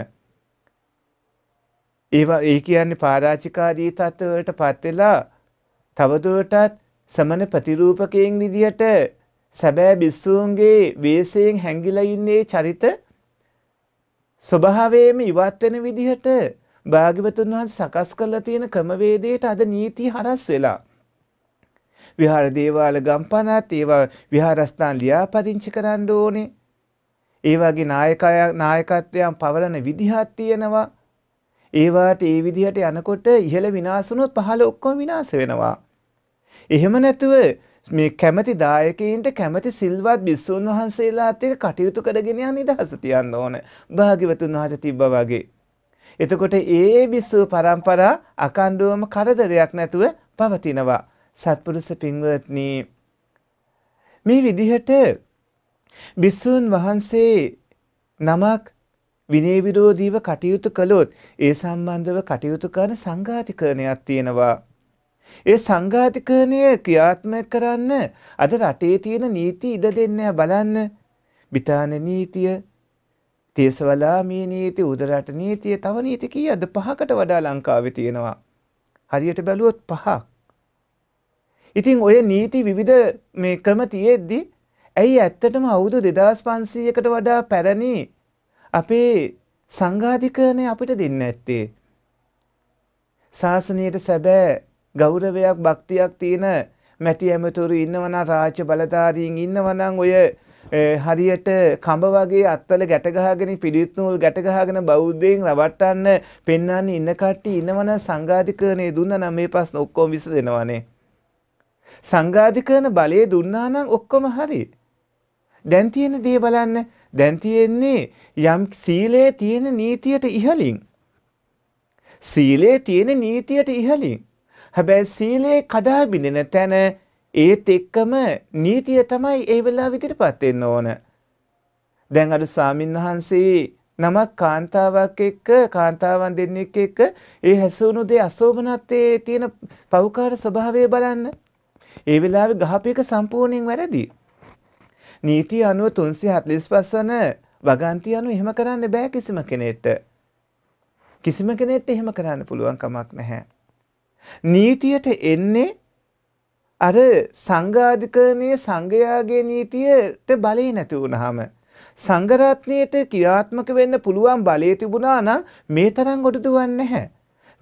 Speaker 1: ඒවා ඒ කියන්නේ පාරාචිකාදී තත්ත්වවලට පත් වෙලා තවදුරටත් සමන ප්‍රතිරූපකයෙන් විදියට සැබෑ බිස්සූන්ගේ වේසයෙන් හැංගිලා ඉන්නේ චරිත ස්වභාවයෙන්ම ඉවත් වෙන විදිහට භාග්‍යවතුන් වහන්සේ සකස් කරලා තියෙන ක්‍රමවේදයට අද නීති හරස් වෙලා විහාර දේවාල ගම්පනත් ඒවා විහාරස්ථාන ලියාපදිංචි කරන්න ඕනේ. ඒ වගේ නායකය නායකත්වයන් පවරන විදිහක් තියෙනවා. ඒවාට ඒ විදිහට යනකොට ඉහළ විනාශ වුණොත් පහළ ඔක්කොම විනාශ වෙනවා. එහෙම නැතුව මේ කැමැති දායකයින්ට කැමැති සිල්වත් බිස්සුන් වහන්සේලාත් එක්ක කටයුතු කරගෙන යන නිදහස තියන්න ඕන. භාග්‍යවතුන් වහන්සේ තිබ්බා වගේ. එතකොට ඒ බිස්සු පරම්පරා අකණ්ඩවම කරදරයක් නැතුව පවතිනවා. සත්පුරුෂ පින්වත්නි මේ විදිහට බිස්සුන් වහන්සේ නමක් විනය විරෝධීව කටයුතු කළොත් ඒ සම්බන්ධව කටයුතු කරන සංඝාතිකරණයක් තියෙනවා. ඒ සංඝාතිකරණය ක්‍රියාත්මක කරන්න අද රටේ තියෙන නීති ඉඩ දෙන්නේ බලන්න. බිතාන නීතිය, තේසවලාමී නීති, උදරට නීතිය, තව නීති කීයද පහකට වඩා ලංකාවේ තියෙනවා. හරියට බැලුවොත් පහක්. ඉතින් ඔය නීති විවිධ මේ ක්‍රම තියෙද්දි ඇයි ඇත්තටම අවුරුදු 2500කට වඩා පැරණි අපේ සංඝාධිකරණය අපිට දෙන්නේ නැත්තේ ශාසනයට සැබෑ ගෞරවයක් භක්තියක් තියෙන මැති ඇමතුරු ඉන්නවනම් රාජ්‍ය බලධාරීන් ඉන්නවනම් ඔය හරියට කඹ වගේ අත්වල ගැට ගහගෙන පිළිත් නූල් ගැට ගහගෙන බෞද්ධයන් රවට්ටන්න පෙන්වන්න ඉන්න කට්ටිය ඉන්නවනම් සංඝාධිකරණය දුන්නා නම් මේ ප්‍රශ්න ඔක්කොම විසඳෙනවනේ සංඝාධිකරණ බලය දුන්නා නම් ඔක්කොම හරි. දැන් තියෙන දේ බලන්න. දැන් තියෙන්නේ යම් සීලයේ තියෙන නීතියට ඉහළින්. සීලයේ තියෙන නීතියට ඉහළින්. හැබැයි සීලේ කඩා බිඳෙන තැන ඒත් එක්කම නීතිය තමයි ඒ වෙලාව විදිහටපත් වෙන්න ඕන. දැන් අර ස්වාමින්වහන්සේ නමක් කාන්තාවක් එක්ක කාන්තාවන් දෙන්නෙක් එක්ක ඒ හැසුණු දේ අසෝමනත්තේ තියෙන පෞකාර ස්වභාවය බලන්න. ඒ වෙලාවේ ගහපු එක සම්පූර්ණයෙන් වැරදි. නීතිය අනුව 345 වන වගන්තිය අනුව එහෙම කරන්න බෑ කිසිම කෙනෙක්ට. කිසිම කෙනෙක්ට එහෙම කරන්න පුළුවන් කමක් නැහැ. නීතියට එන්නේ අර සංඝාධිකරණයේ සංඝයාගේ නීතියට බලය නැති වුනහම සංඝරත්නයට ක්‍රියාත්මක වෙන්න පුළුවන් බලය තිබුණා නම් මේ තරම් කොට දුවන්නේ නැහැ.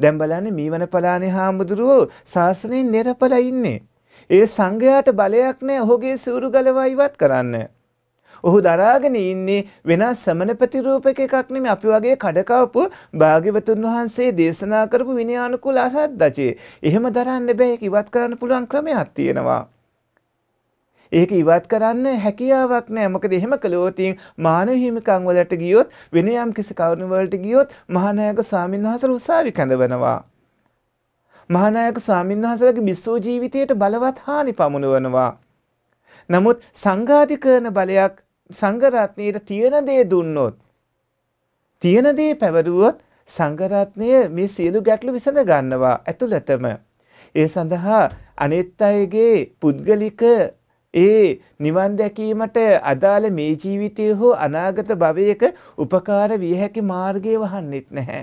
Speaker 1: දැන් බලන්න මීවන පලානේ හාමුදුරුවෝ ශාසනයෙන් නිරපලා ඉන්නේ. ඒ සංඝයාට බලයක් නැහැ ඔහුගේ සිවුරු ගලවා ඉවත් කරන්න. ඔහු දරාගෙන ඉන්නේ වෙනස් සමන ප්‍රතිරූපක එකක් නෙමෙයි අපි වගේ කඩකවපු භාග්‍යවතුන් වහන්සේ දේශනා කරපු විනයානුකූල අරහත්දචේ. එහෙම දරන්න බෑ ඒක ඉවත් කරන්න පුළුවන් ක්‍රමයක් තියෙනවා. ඒක ඉවත් කරන්න හැකියාවක් නැහැ. මොකද එහෙම කළොත් මානව හිමිකම් වලට ගියොත් වෙන යම් කිසි කරුණු වලට ගියොත් මහානායක ස්වාමීන් වහන්සේ උසාවි කැඳවනවා. මහානායක ස්වාමීන් වහන්සේලාගේ බිස්සෝ ජීවිතයට බලවත් හානි පමුණවනවා. නමුත් සංඝාධිකරණ බලයක් සංඝරත්නයට තියෙන දේ දුන්නොත් තියෙන දේ පැවරුවොත් සංඝරත්නය මේ සියලු ගැටලු විසඳ ගන්නවා ඇතුළතම. ඒ සඳහා අනිත් අයගේ පුද්ගලික ඒ නිවන් දැකීමට අදාළ මේ ජීවිතය හෝ අනාගත භවයක උපකාර විය හැකි මාර්ගය වහන්නෙත් නැහැ.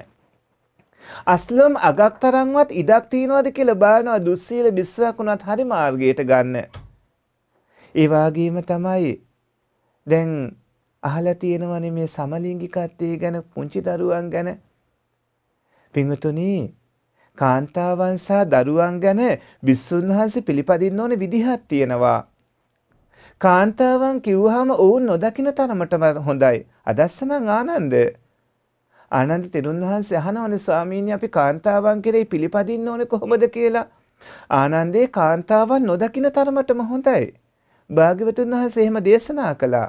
Speaker 1: අස්ලම් අගක් තරම්වත් ඉඩක් තියනවද කියලා බලනවා දුස්සීල බිස්සවක් වුණත් හරි මාර්ගයට ගන්න. ඒ වගේම තමයි දැන් අහලා තියෙනවනේ මේ සමලිංගිකත්වයේ ගැන පුංචි දරුවන් ගැන පින්වතුනි කාන්තාවන් සහ දරුවන් ගැන බිස්සුන් වහන්සේ පිළිපදින්න ඕනේ විදිහක් තියෙනවා. කාන්තාවන් කිව්වහම ඔවුන් නොදකින තරමටම හොඳයි. අදස්සනම් ආනන්ද ආනන්ද තෙරුන් වහන්සේ අහනවනේ ස්වාමීනි අපි කාන්තාවන් කෙරෙහි පිළිපදින්න ඕනේ කොහොමද කියලා. ආනන්දේ කාන්තාවන් නොදකින තරමටම හොඳයි. භාග්‍යවතුන් වහන්සේ එහෙම දේශනා කළා.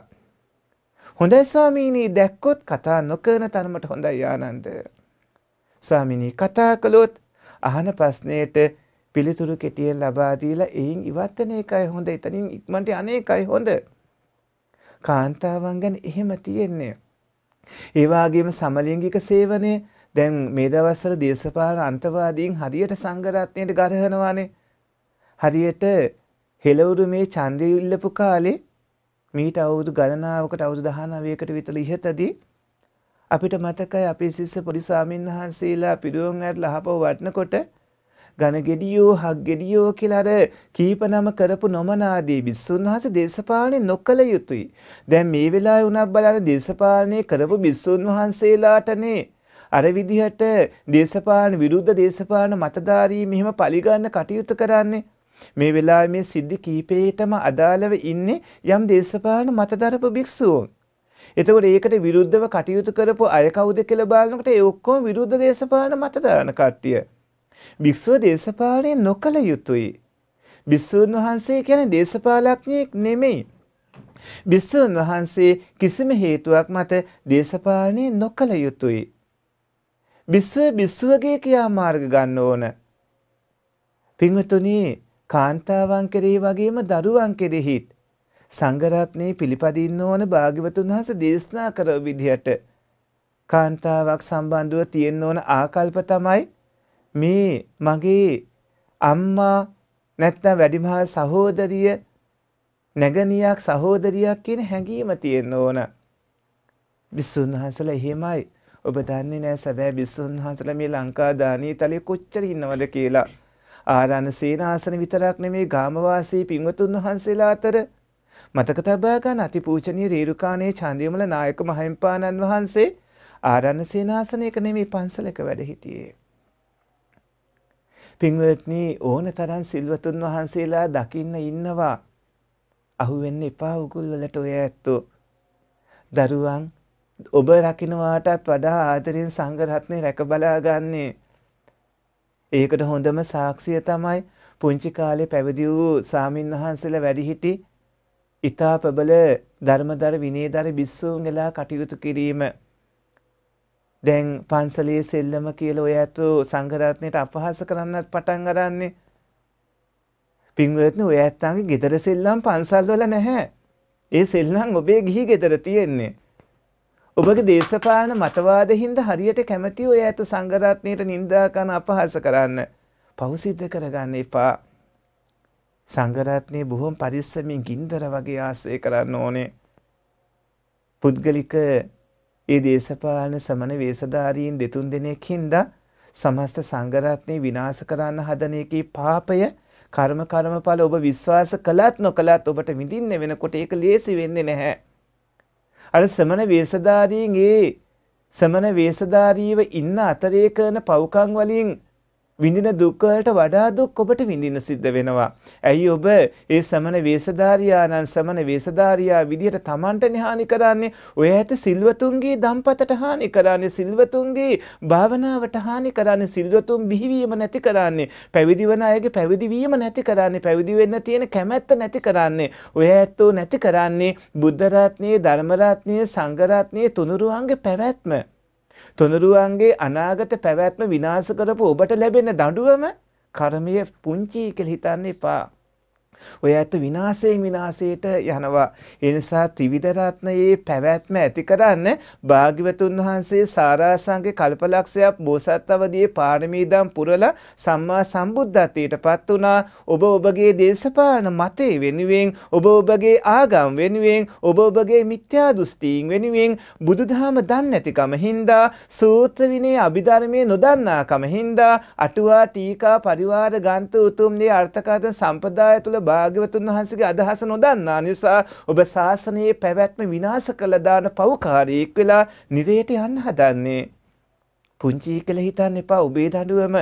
Speaker 1: හොඳයි ස්වාමීනි දැක්කොත් කතා නොකරන තරමට හොඳයි ආනන්ද. ස්වාමීනි කතා කළොත් අහන ප්‍රශ්නයට පිළිතුරු කෙටියෙන් ලබා දීලා එයින් ඉවත් වෙන එකයි හොඳ. එතනින් ඉක්මනට අනේකයි හොඳ. කාන්තාවන් ගැන එහෙම තියෙන්නේ. ඒ වගේම සමලිංගික සේවනය දැන් මේ දවස්වල දේශපාලන අන්තවාදීන් හරියට සංගරත්නයට ගරහනවානේ. හරියට හෙළවුරු මේ ඡන්දය ඉල්ලපු කාලේ මීට අවුරුදු ගණනාවකට අවුරුදු 19කට විතර ඉහතදී අපිට මතකයි අපේ ශිෂ්‍ය පොඩි ස්වාමීන් වහන්සේලා පිරුවන් ඇట్లా අහපව වටනකොට ඝන ගෙඩියෝ හක් ගෙඩියෝ කියලා අර කීප නම කරපු නොමනාදී බිස්සුන් වහන්සේ දේශපාලනේ නොකල යුතුයි. දැන් මේ වෙලාවේ උනක් බලන්න දේශපාලනේ කරපු බිස්සුන් වහන්සේලාටනේ අර විදිහට දේශපාලන විරුද්ධ දේශපාලන මතධාරී මෙහෙම පරිගන්න කටයුතු කරන්නේ. මේ වෙලාවේ මේ සිද්ධි කීපේටම අදාළව ඉන්නේ යම් දේශපාලන මතදරපු භික්ෂූන්. එතකොට ඒකට විරුද්ධව කටයුතු කරපු අය කවුද කියලා බලනකොට ඒ ඔක්කොම විරුද්ධ දේශපාලන මතදාන කට්ටිය. භික්ෂුව දේශපාලනය නොකළ යුතුයි. භික්ෂූන් වහන්සේ කියන්නේ දේශපාලඥයෙක් නෙමෙයි. භික්ෂූන් වහන්සේ කිසිම හේතුවක් මත දේශපාලනය නොකළ යුතුයි. භික්ෂුව භික්ෂුවගේ ක්‍රියාමාර්ග ගන්න ඕන. පින්වතුනි කාන්තාවන් කෙරෙහි වගේම දරුවන් කෙරෙහිත් සංඝරත්නයේ පිළිපදින්න ඕන භාග්‍යවතුන් වහන්සේ දේශනා කරව විදිහට කාන්තාවක් සම්බන්ධව තියෙන්න ඕන ආකල්ප තමයි මේ මගේ අම්මා නැත්නම් වැඩිමහල් සහෝදරිය නැගණියක් සහෝදරියක් කියන හැඟීම තියෙන්න ඕන. බිස්සුන් වහන්සේලා එහෙමයි. ඔබ දන්නේ නැහැ සැබෑ බිස්සුන් වහන්සේලා මේ ලංකා දානී තලයේ කොච්චර ඉන්නවද කියලා. ආරණ සේනාසන විතරක් නෙමේ ගාමවාසී පින්වතුන් වහන්සේලා අතර මතක තබා ගන්න අතිපූජනීය රේරුකාණේ චන්දියමල නායක මහින්පාණන් වහන්සේ ආරණ සේනාසනයක නෙමේ පන්සලක වැඩ සිටියේ. පින්වත්නි ඕන තරම් සිල්වතුන් වහන්සේලා දකින්න ඉන්නවා. අහුවෙන්න එපා උගුල් වලට ඔය ඇත්තෝ. දරුවන් ඔබ රකින්නවාටත් වඩා ආදරෙන් සංඝ රත්නේ රැක බලා ගන්නේ. ඒකට හොඳම සාක්ෂිය තමයි පුංචි කාලේ පැවිදි වූ සාමින් වහන්සේලා වැඩිහිටි ඊතා ප්‍රබල ධර්මදර විනයදර බිස්සුන් වෙලා කටයුතු කිරීම දැන් පන්සලේ සෙල්ලම කියලා ඔය ඇත්තෝ සංඝරත්නයට අපහාස කරන්නත් පටන් අරන්නේ. පින්වත්නි ඔය ඇත්තන්ගේ ගෙදර සෙල්ලම් පන්සල් වල නැහැ. ඒ සෙල්ලම් ඔබේ ගිහි ගෙදර තියෙන්නේ. ඔබගේ දේශපාලන මතවාද හින්දා හරියට කැමති ඔය ඇත්ත සංඝරත්නයට නිඳා කරන අපහාස කරන්න. පව් සිද්ධ කරගන්න එපා. සංඝරත්නයේ බොහොම පරිස්සමින් ගින්දර වගේ ආශ්‍රය කරන්න ඕනේ. පුද්ගලික ඒ දේශපාලන සමන වේසධාරීන් දෙතුන් දෙනෙක් හින්දා සමස්ත සංඝරත්නය විනාශ කරන්න හදන එකේ පාපය කර්ම කර්මඵල ඔබ විශ්වාස කළත් නොකළත් ඔබට විඳින්න වෙනකොට ඒක ලේසි වෙන්නේ නැහැ. අර සමන වේසධාරීන් ඒ සමන වේසධාරීව ඉන්න අතරේ කරන පව්කම් වලින් විඳින දුක් වලට වඩා දුක් ඔබට විඳින්න සිද්ධ වෙනවා. ඇයි ඔබ ඒ සමන වේසධාරියානන් සමන වේසධාරියා විදියට Tamanටනේ හානි කරන්නේ? ඔය ඇත සිල්වතුන්ගේ දම්පතට හානි කරන්නේ, සිල්වතුන්ගේ භාවනාවට හානි කරන්නේ, සිල්වතුන් බිහිවීම නැති කරන්නේ, පැවිදි වන අයගේ පැවිදි වීම නැති කරන්නේ, පැවිදි වෙන්න තියෙන කැමැත්ත නැති කරන්නේ. ඔය ඇත්තෝ නැති කරන්නේ බුද්ධ රත්නයේ, ධර්ම රත්නයේ, සංඝ රත්නයේ තුනුරුවන්ගේ පැවැත්ම. තොනරුවන්ගේ අනාගත පැවැත්ම විනාශ කරපු ඔබට ලැබෙන දඬුවම කර්මය පුංචි කියලා හිතන්න එපා. ඔය ඇත්ත විනාශයෙන් විනාශයට යනවා. ඒ නිසා ත්‍රිවිධ රත්නයේ පැවැත්ම ඇති කරන්න භාග්‍යවතුන් වහන්සේ සාරාංශගේ කල්පලක්ෂයක් බෝසත් අවදියේ පාරමී දම් පුරලා සම්මා සම්බුද්ධත්වයට පත් වුණා. ඔබ ඔබගේ දේශපාලන මතේ වෙනුවෙන් ඔබ ඔබගේ ආගම් වෙනුවෙන් ඔබ ඔබගේ මිත්‍යා දෘෂ්ටීන් වෙනුවෙන් බුදුදහම දන්නේ නැතිකම හින්දා සූත්‍ර විනය අභිධර්මයේ නොදන්නාකම හින්දා අටුවා ටීකා පරිවාර ගන්ත උතුම්නේ අර්ථකථන සම්පදාය තුල භාග්‍යවතුන් වහන්සේගේ අදහස නොදන්නා නිසා ඔබ ශාසනයේ පැවැත්ම විනාශ කළ දාන පව්කාරයෙක් වෙලා නිරයට යන්න හදන්නේ. පුංචි කියලා හිතන්න එපා ඔබේ දඬුවම.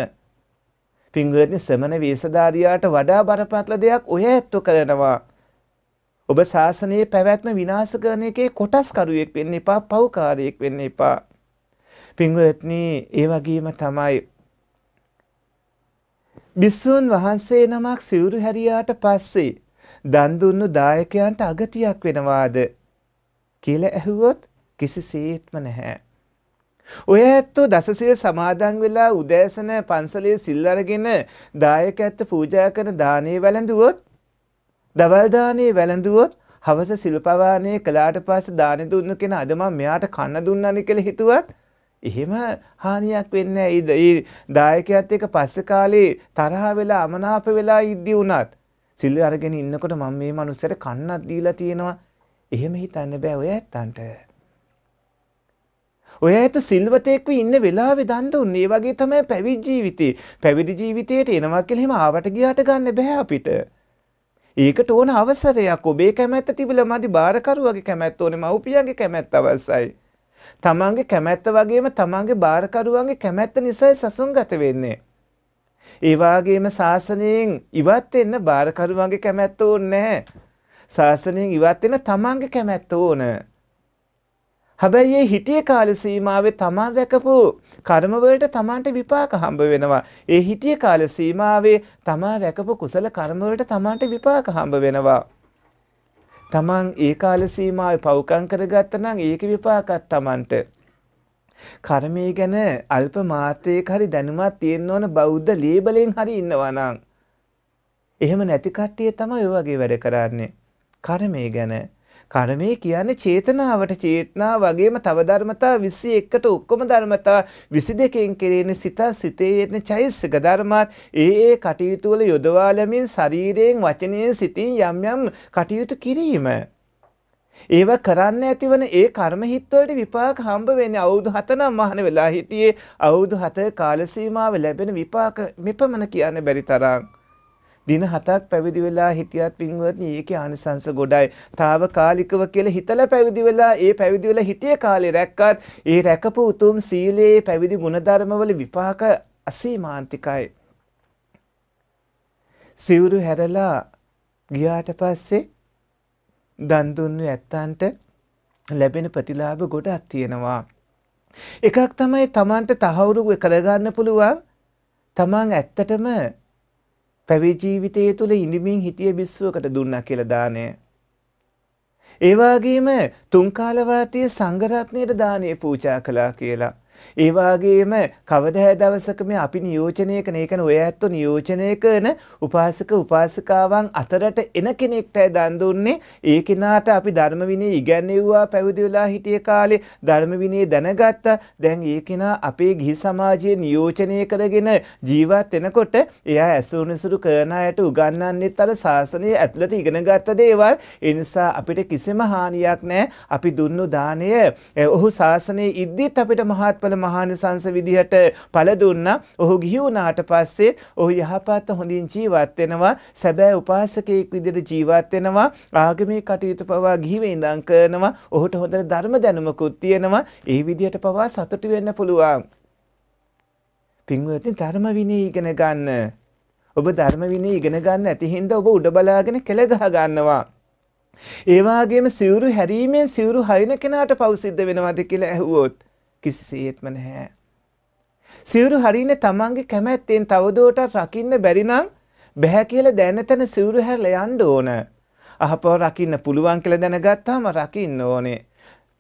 Speaker 1: පින්වත්නි සමන වේසධාරියාට වඩා බරපතල දෙයක් ඔය ඇත්තු කරනවා. ඔබ ශාසනයේ පැවැත්ම විනාශ කරන එකේ කොටස්කරුවෙක් වෙන්න එපා පව්කාරයෙක් වෙන්න එපා. පින්වත්නි ඒ වගේම තමයි බිස්සුන් වහන්සේ නමක් සිවුරු හැරියාට පස්සේ දන් දුන්නු දායකයන්ට අගතියක් වෙනවාද කියලා ඇහුවොත් කිසිසේත්ම නැහැ. ඔය ඇත්තෝ දසසිල් සමාදන් වෙලා උදෑසන පන්සලේ සිල් අරගෙන දායක ඇත්ත පූජා කරන දානේ වැළඳුවොත් දවල් දානේ වැළඳුවොත් හවස සිල්පවානේ කළාට පස්සේ දානේ දුන්නු කෙනා අද මම මෙයාට කන්න දුන්නානේ කියලා හිතුවත් එහෙම හානියක් වෙන්නේ නැහැ. ඒ දායකයාත් එක්ක පස්සේ කාලේ තරහ වෙලා අමනාප වෙලා ඉද්දි උනත් සිල් අරගෙන ඉන්නකොට මම මේ මනුස්සයට කන්නක් දීලා තියෙනවා. එහෙම හිතන්න බෑ ඔය ඇත්තන්ට. ඔය ඇත සිල්වතෙක්ව ඉන්න වෙලාවේ දන් දුන්නේ. ඒ වගේ තමයි පැවිදි ජීවිතේ. පැවිදි ජීවිතේට එනවා කියලා එහෙම ආවට ගියාට ගන්න බෑ අපිට. ඒකට ඕන අවසරයක් ඔබේ කැමැත්ත තිබිලා මදි බාරකරුවගේ කැමැත්ත ඕනේ මව්පියන්ගේ කැමැත්ත අවශ්‍යයි. තමන්ගේ කැමැත්ත වගේම තමන්ගේ බාරකරුවන්ගේ කැමැත්ත නිසායි සසුන්ගත වෙන්නේ. ඒ වගේම ශාසනයෙන් ඉවත් වෙන්න බාරකරුවන්ගේ කැමැත්ත ඕනේ නැහැ. ශාසනයෙන් ඉවත් වෙන්න තමන්ගේ කැමැත්ත ඕනේ. හැබැයි ඒ හිටිය කාල සීමාවේ තමන් දැකපු කර්ම වලට තමන්ට විපාක හම්බ වෙනවා. ඒ හිටිය කාල සීමාවේ තමන් දැකපු කුසල කර්ම වලට තමන්ට විපාක හම්බ වෙනවා. තමන් ඒ කාල සීමාවේ පව්කම් කරගත්තා නම් ඒක විපාකත් තමන්ට. කර්මය ගැන අල්ප මාත්‍රයක හරි දැනුමක් තියෙන්න ඕන බෞද්ධ ලේබලෙන් හරි ඉන්නවා නම් එහෙම නැති කට්ටිය තමයි ඔය වගේ වැඩ කරන්නේ. කර්මය ගැන කර්මය කියන්නේ චේතනාවට චේතනා වගේම තව ධර්මතා 21ට ඔක්කොම ධර්මතා 22කින් කෙරෙන සිත සිතේ යෙදෙන චෛසික ධර්මාත්. ඒ ඒ කටයුතු වල යොදවාලමින් ශරීරයෙන් වචනයෙන් සිතින් යම් යම් කටයුතු කිරීම. ඒව කරන්න ඇතිවන ඒ කර්ම හිත්වලට විපාක හම්බ වෙන්නේ අවුරුදු 7 නම් මහන වෙලා හිටියේ. අවුරුදු 7 කාල සීමාව ලැබෙන විපාක මෙපමණ කියන්න බැරි තරම්. දින 7ක් පැවිදි වෙලා හිටියත් පින්වත්නි ඒකේ ආනිසංස ගොඩයි. తాවකාලිකව කියලා හිතලා පැවිදි වෙලා ඒ පැවිදි වෙලා හිටිය කාලේ රැක්කත් ඒ රැකපු උතුම් සීලයේ පැවිදි ගුණධර්මවල විපාක අසීමාන්තිකයි. සිවුරු හැරලා ගියාට පස්සේ දන් දුන්නු ඇත්තන්ට ලැබෙන ප්‍රතිලාභ ගොඩක් තියෙනවා. එකක් තමයි Tamanට තහවුරු කරගන්න පුළුවන් Taman ඇත්තටම පැවිදි ජීවිතය තුළ ඉඳමින් හිටිය බිස්සුවකට දුන්නා කියලා දානය. ඒ වගේම තුන් කාල වාතයේ සංඝරත්නයට දානය පූජා කළා කියලා. ඒ වගේම කවදා දවසක මේ අපි නියෝජනය කරන ඒ කියන්නේ ඔය ඇත්තෝ නියෝජනය කරන උපාසක උපාසිකාවන් අතරට එන කෙනෙක්ටයි දන් දුන්නේ. ඒ කෙනාට අපි ධර්ම විනය ඉගැන්වෙව්වා පැවිදි වෙලා හිටිය කාලේ ධර්ම විනය දැනගත්තා. දැන් ඒ කෙනා අපේ ගිහි සමාජයේ නියෝජනය කරගෙන ජීවත් වෙනකොට එයා ඇසුරුනිසුරු කරන අයට උගන්වන්නෙත් අර ශාසනය ඇතුළත ඉගෙන ගත්ත දේවල්. ඒ නිසා අපිට කිසිම හානියක් නැහැ. අපි දුන්නු දාණය ඔහු ශාසනයේ ඉද්දිත් අපිට මහත්ඵල විශාල මහානිසංස විදිහට පළ දුන්නා. ඔහු ගිහි වුණාට පස්සේ ඔහු යහපත් හොඳින් ජීවත් වෙනවා. සැබෑ උපාසකයෙක් විදිහට ජීවත් වෙනවා. ආගමික කටයුතු පවා ගිහිව ඉඳන් කරනවා. ඔහුට හොඳ ධර්ම දැනුමකුත් තියෙනවා. ඒ විදිහට පවා සතුටු වෙන්න පුළුවන්. පින්වත්නි ධර්ම විනය ඉගෙන ගන්න. ඔබ ධර්ම විනය ඉගෙන ගන්න ඇති හින්දා ඔබ උඩ බලාගෙන කෙල ගහ ගන්නවා. ඒ වගේම සිවුරු හැරීමෙන් සිවුරු හරින කෙනාට පව් සිද්ධ වෙනවද කියලා ඇහුවොත් කිසිසේත්ම නැහැ. සිවුරු හරිනේ තමන්ගේ කැමැත්තෙන් තවදුරටත් රකින්න බැරි නම් බෑ කියලා දැන තැන සිවුරු හැරලා යන්න ඕන. අහපව රකින්න පුළුවන් කියලා දැනගත්තාම රකින්න ඕනේ.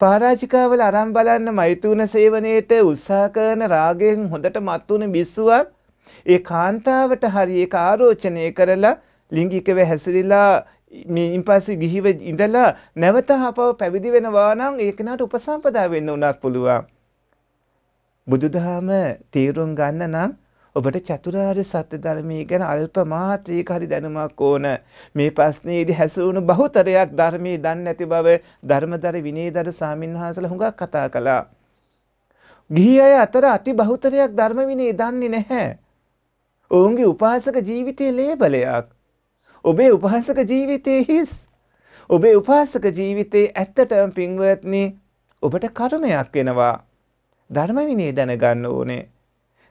Speaker 1: පරාජිකාවල අරන් බලන්න මෛතුන සේවනයේට උත්සාහ කරන රාගයෙන් හොඳට මත්තුන බිස්සුවක් ඒ කාන්තාවට හරි ඒක ආරෝචනය කරලා ලිංගිකව හැසිරීලා මින් පස්සේ ගිහිව ඉඳලා නැවත ආපහු පැවිදි වෙනවා නම් ඒක නට උපසම්පදා වෙන්න උනත් පුළුවන්. බුදුදහම තේරුම් ගන්න නම් ඔබට චතුරාර්ය සත්‍ය ධර්මයේ ගැන අල්ප මාත්‍රයක හරි දැනුමක් ඕන. මේ ප්‍රශ්නේදී හැසුණු බහුතරයක් ධර්මයේ දන්නේ නැති බව ධර්මදර විනයදර සාමින්හාසල හුඟක් කතා කළා. ගිහි අය අතර අති බහුතරයක් ධර්ම විනය දන්නේ නැහැ. ඔවුන්ගේ උපාසක ජීවිතයේ ලේබලයක්. ඔබේ උපාසක ජීවිතයේ හිස්. ඔබේ උපාසක ජීවිතයේ ඇත්තටම පින්වත්නි ඔබට කර්මයක් වෙනවා. ධර්ම විනය දැනගන්න ඕනේ.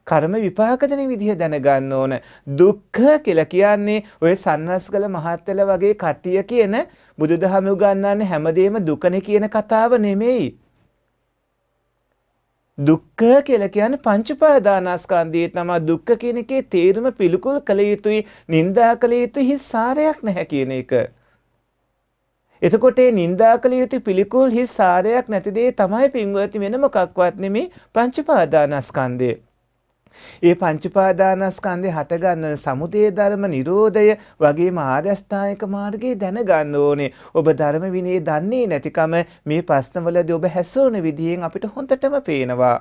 Speaker 1: කර්ම විපාක දෙන විදිහ දැනගන්න ඕන. දුක්ඛ කියලා කියන්නේ ඔය සන්නස්ගල මහත්තල වගේ කට්ටිය කියන බුදුදහම උගන්වන්නේ හැමදේම දුකනේ කියන කතාව නෙමෙයි. දුක්ඛ කියලා කියන්නේ පංච උපාදානස්කන්ධයේ තමයි දුක්ඛ කියන එකේ තේරුම පිළිකුල් කළ යුතුයි, නිඳා කළ යුතුයි, හිස් සාරයක් නැහැ කියන එක. එතකොට ඒ නින්දා කළ යුතු පිළිකුල් හිස් සාරයක් නැති දේ තමයි පින්වත්නි වෙන මොකක්වත් නෙමේ පංච පාදානස්කන්ධය. ඒ පංචපාදානස්කන්ධේ හටගන්න සමුදය ධර්ම නිරෝධය වගේම ආර්ය අෂ්ටාංගික මාර්ගයේ දැනගන්න ඕනේ. ඔබ ධර්ම විනය දන්නේ නැතිකම මේ ප්‍රශ්නවලදී ඔබ හැසෝන විදියෙන් අපිට හොඳටම පේනවා.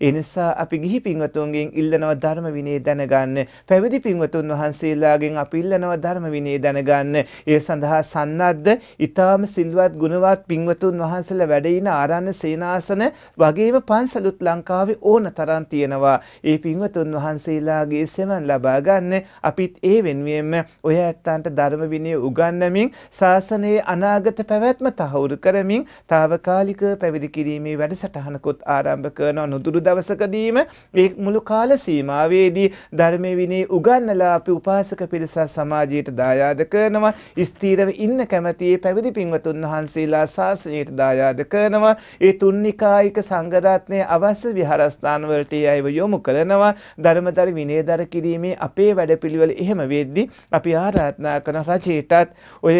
Speaker 1: ඒ නිසා අපි ගිහි පින්වතුන්ගෙන් ඉල්ලනවා ධර්ම විනය දැනගන්න. පැවිදි පින්වතුන් වහන්සේලාගෙන් අපි ඉල්ලනවා ධර්ම විනය දැනගන්න. ඒ සඳහා සන්නද්ධ, ඊ타ම සිල්වත් ගුණවත් පින්වතුන් වහන්සේලා වැඩ ඉන ආරණ්‍ය සේනාසන වගේම පන්සලුත් ලංකාවේ ඕන තරම් තියෙනවා. ඒ පින්වතුන් වහන්සේලාගේ සෙමන් ලබා ගන්න අපිත් ඒ වෙනුවෙන්ම ඔය ඇත්තන්ට ධර්ම විනය උගන්වමින් ශාසනයේ අනාගත පැවැත්ම තහවුරු කරමින් తాවකාලික පැවිදි කිරීමේ වැඩසටහනකුත් ආරම්භ කරන නුදුරු දවසකදීම ඒ මුළු කාල සීමාවේදී ධර්මයේ විනය උගන්වලා අපි උපාසක පිරිසක් සමාජයට දායාද කරනවා. ස්ථීරව ඉන්න කැමැති පැවිදි පින්වතුන් වහන්සේලා ශාසනයට දායාද කරනවා. ඒ තුන්නිකායික සංඝරත්නයේ අවශ්‍ය විහාරස්ථාන වලට අයව යොමු කරනවා. ධර්මදර විනයදර කිරීමේ අපේ වැඩපිළිවෙල එහෙම වෙද්දී අපි ආරාධනා කරන රජයටත් ඔය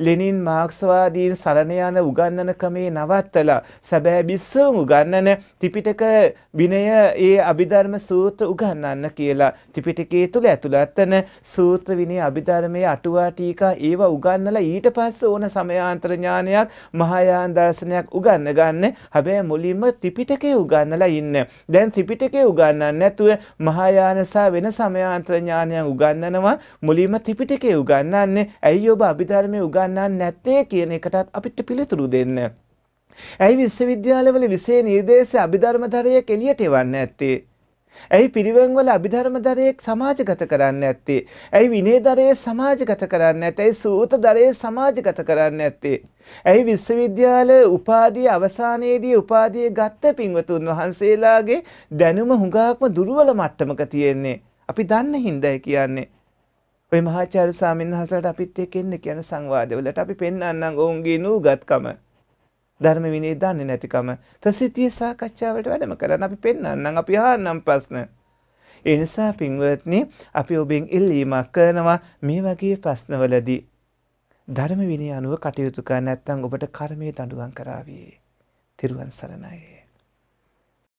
Speaker 1: ලෙනින් මාක්ස්වාදීන් සරණ යන උගන්වන ක්‍රමේ නවත්තලා සැබෑ බිස්සුම් උගන්වන ත්‍රිපිටක විනය ඒ අභිධර්ම සූත්‍ර උගන්වන්න කියලා ත්‍රිපිටකයේ තුල ඇතුළත් වෙන සූත්‍ර විනය අභිධර්මයේ අටුවා ටීකා ඒවා උගන්වලා ඊට පස්සේ ඕන සමයාන්තර ඥානයක් මහායාන දර්ශනයක් උගන්න ගන්න. හැබැයි මුලින්ම ත්‍රිපිටකය උගන්වලා ඉන්න. දැන් ත්‍රිපිටකය උගන්වන්නේ නැතුව මහායාන සහ වෙන සමයාන්තර ඥානයක් උගන්වනවා. මුලින්ම ත්‍රිපිටකය උගන්වන්නේ ඇයි ඔබ අභිධර්මයේ උගන්වන්නේ නැත්තේ කියන එකටත් අපිට පිළිතුරු දෙන්න. ඇයි විශ්වවිද්‍යාලවල විෂය නිර්දේශ අභිධර්මතරයක් එළියට එවන්නේ නැත්තේ? ඇයි පිරිවෙන්වල අභිධර්මතරයක් සමාජගත කරන්නේ නැත්තේ? ඇයි විනයදරයේ සමාජගත කරන්නේ නැත්තේ? ඇයි සූතදරයේ සමාජගත කරන්නේ නැත්තේ? ඇයි විශ්වවිද්‍යාල උපාධිය අවසානයේදී උපාධිය ගත්ත පින්වතුන් වහන්සේලාගේ දැනුම හුඟක්ම දුර්වල මට්ටමක තියෙන්නේ? අපි දන්න හින්දායි කියන්නේ. ඔය මහාචාර්ය ස්වාමීන් වහන්සේලාට අපිත් එක්ක එන්න කියන සංවාදවලට අපි පෙන්වන්නම් ඔවුන්ගේ නූගත්කම. ධර්ම විනය දන්නේ නැතිකම ප්‍රසිද්ධිය සාකච්ඡාවට වැඩම කරන්න අපි පෙන්වන්නම් අපි අහන්නම් ප්‍රශ්න. ඒ නිසා පින්වත්නි අපි ඔබෙන් ඉල්ලීමක් කරනවා මේ වගේ ප්‍රශ්නවලදී ධර්ම විනය අනුව කටයුතු කර නැත්නම් ඔබට කර්මයේ දඬුවම් කරાવી. තිරුවන් සරණයි.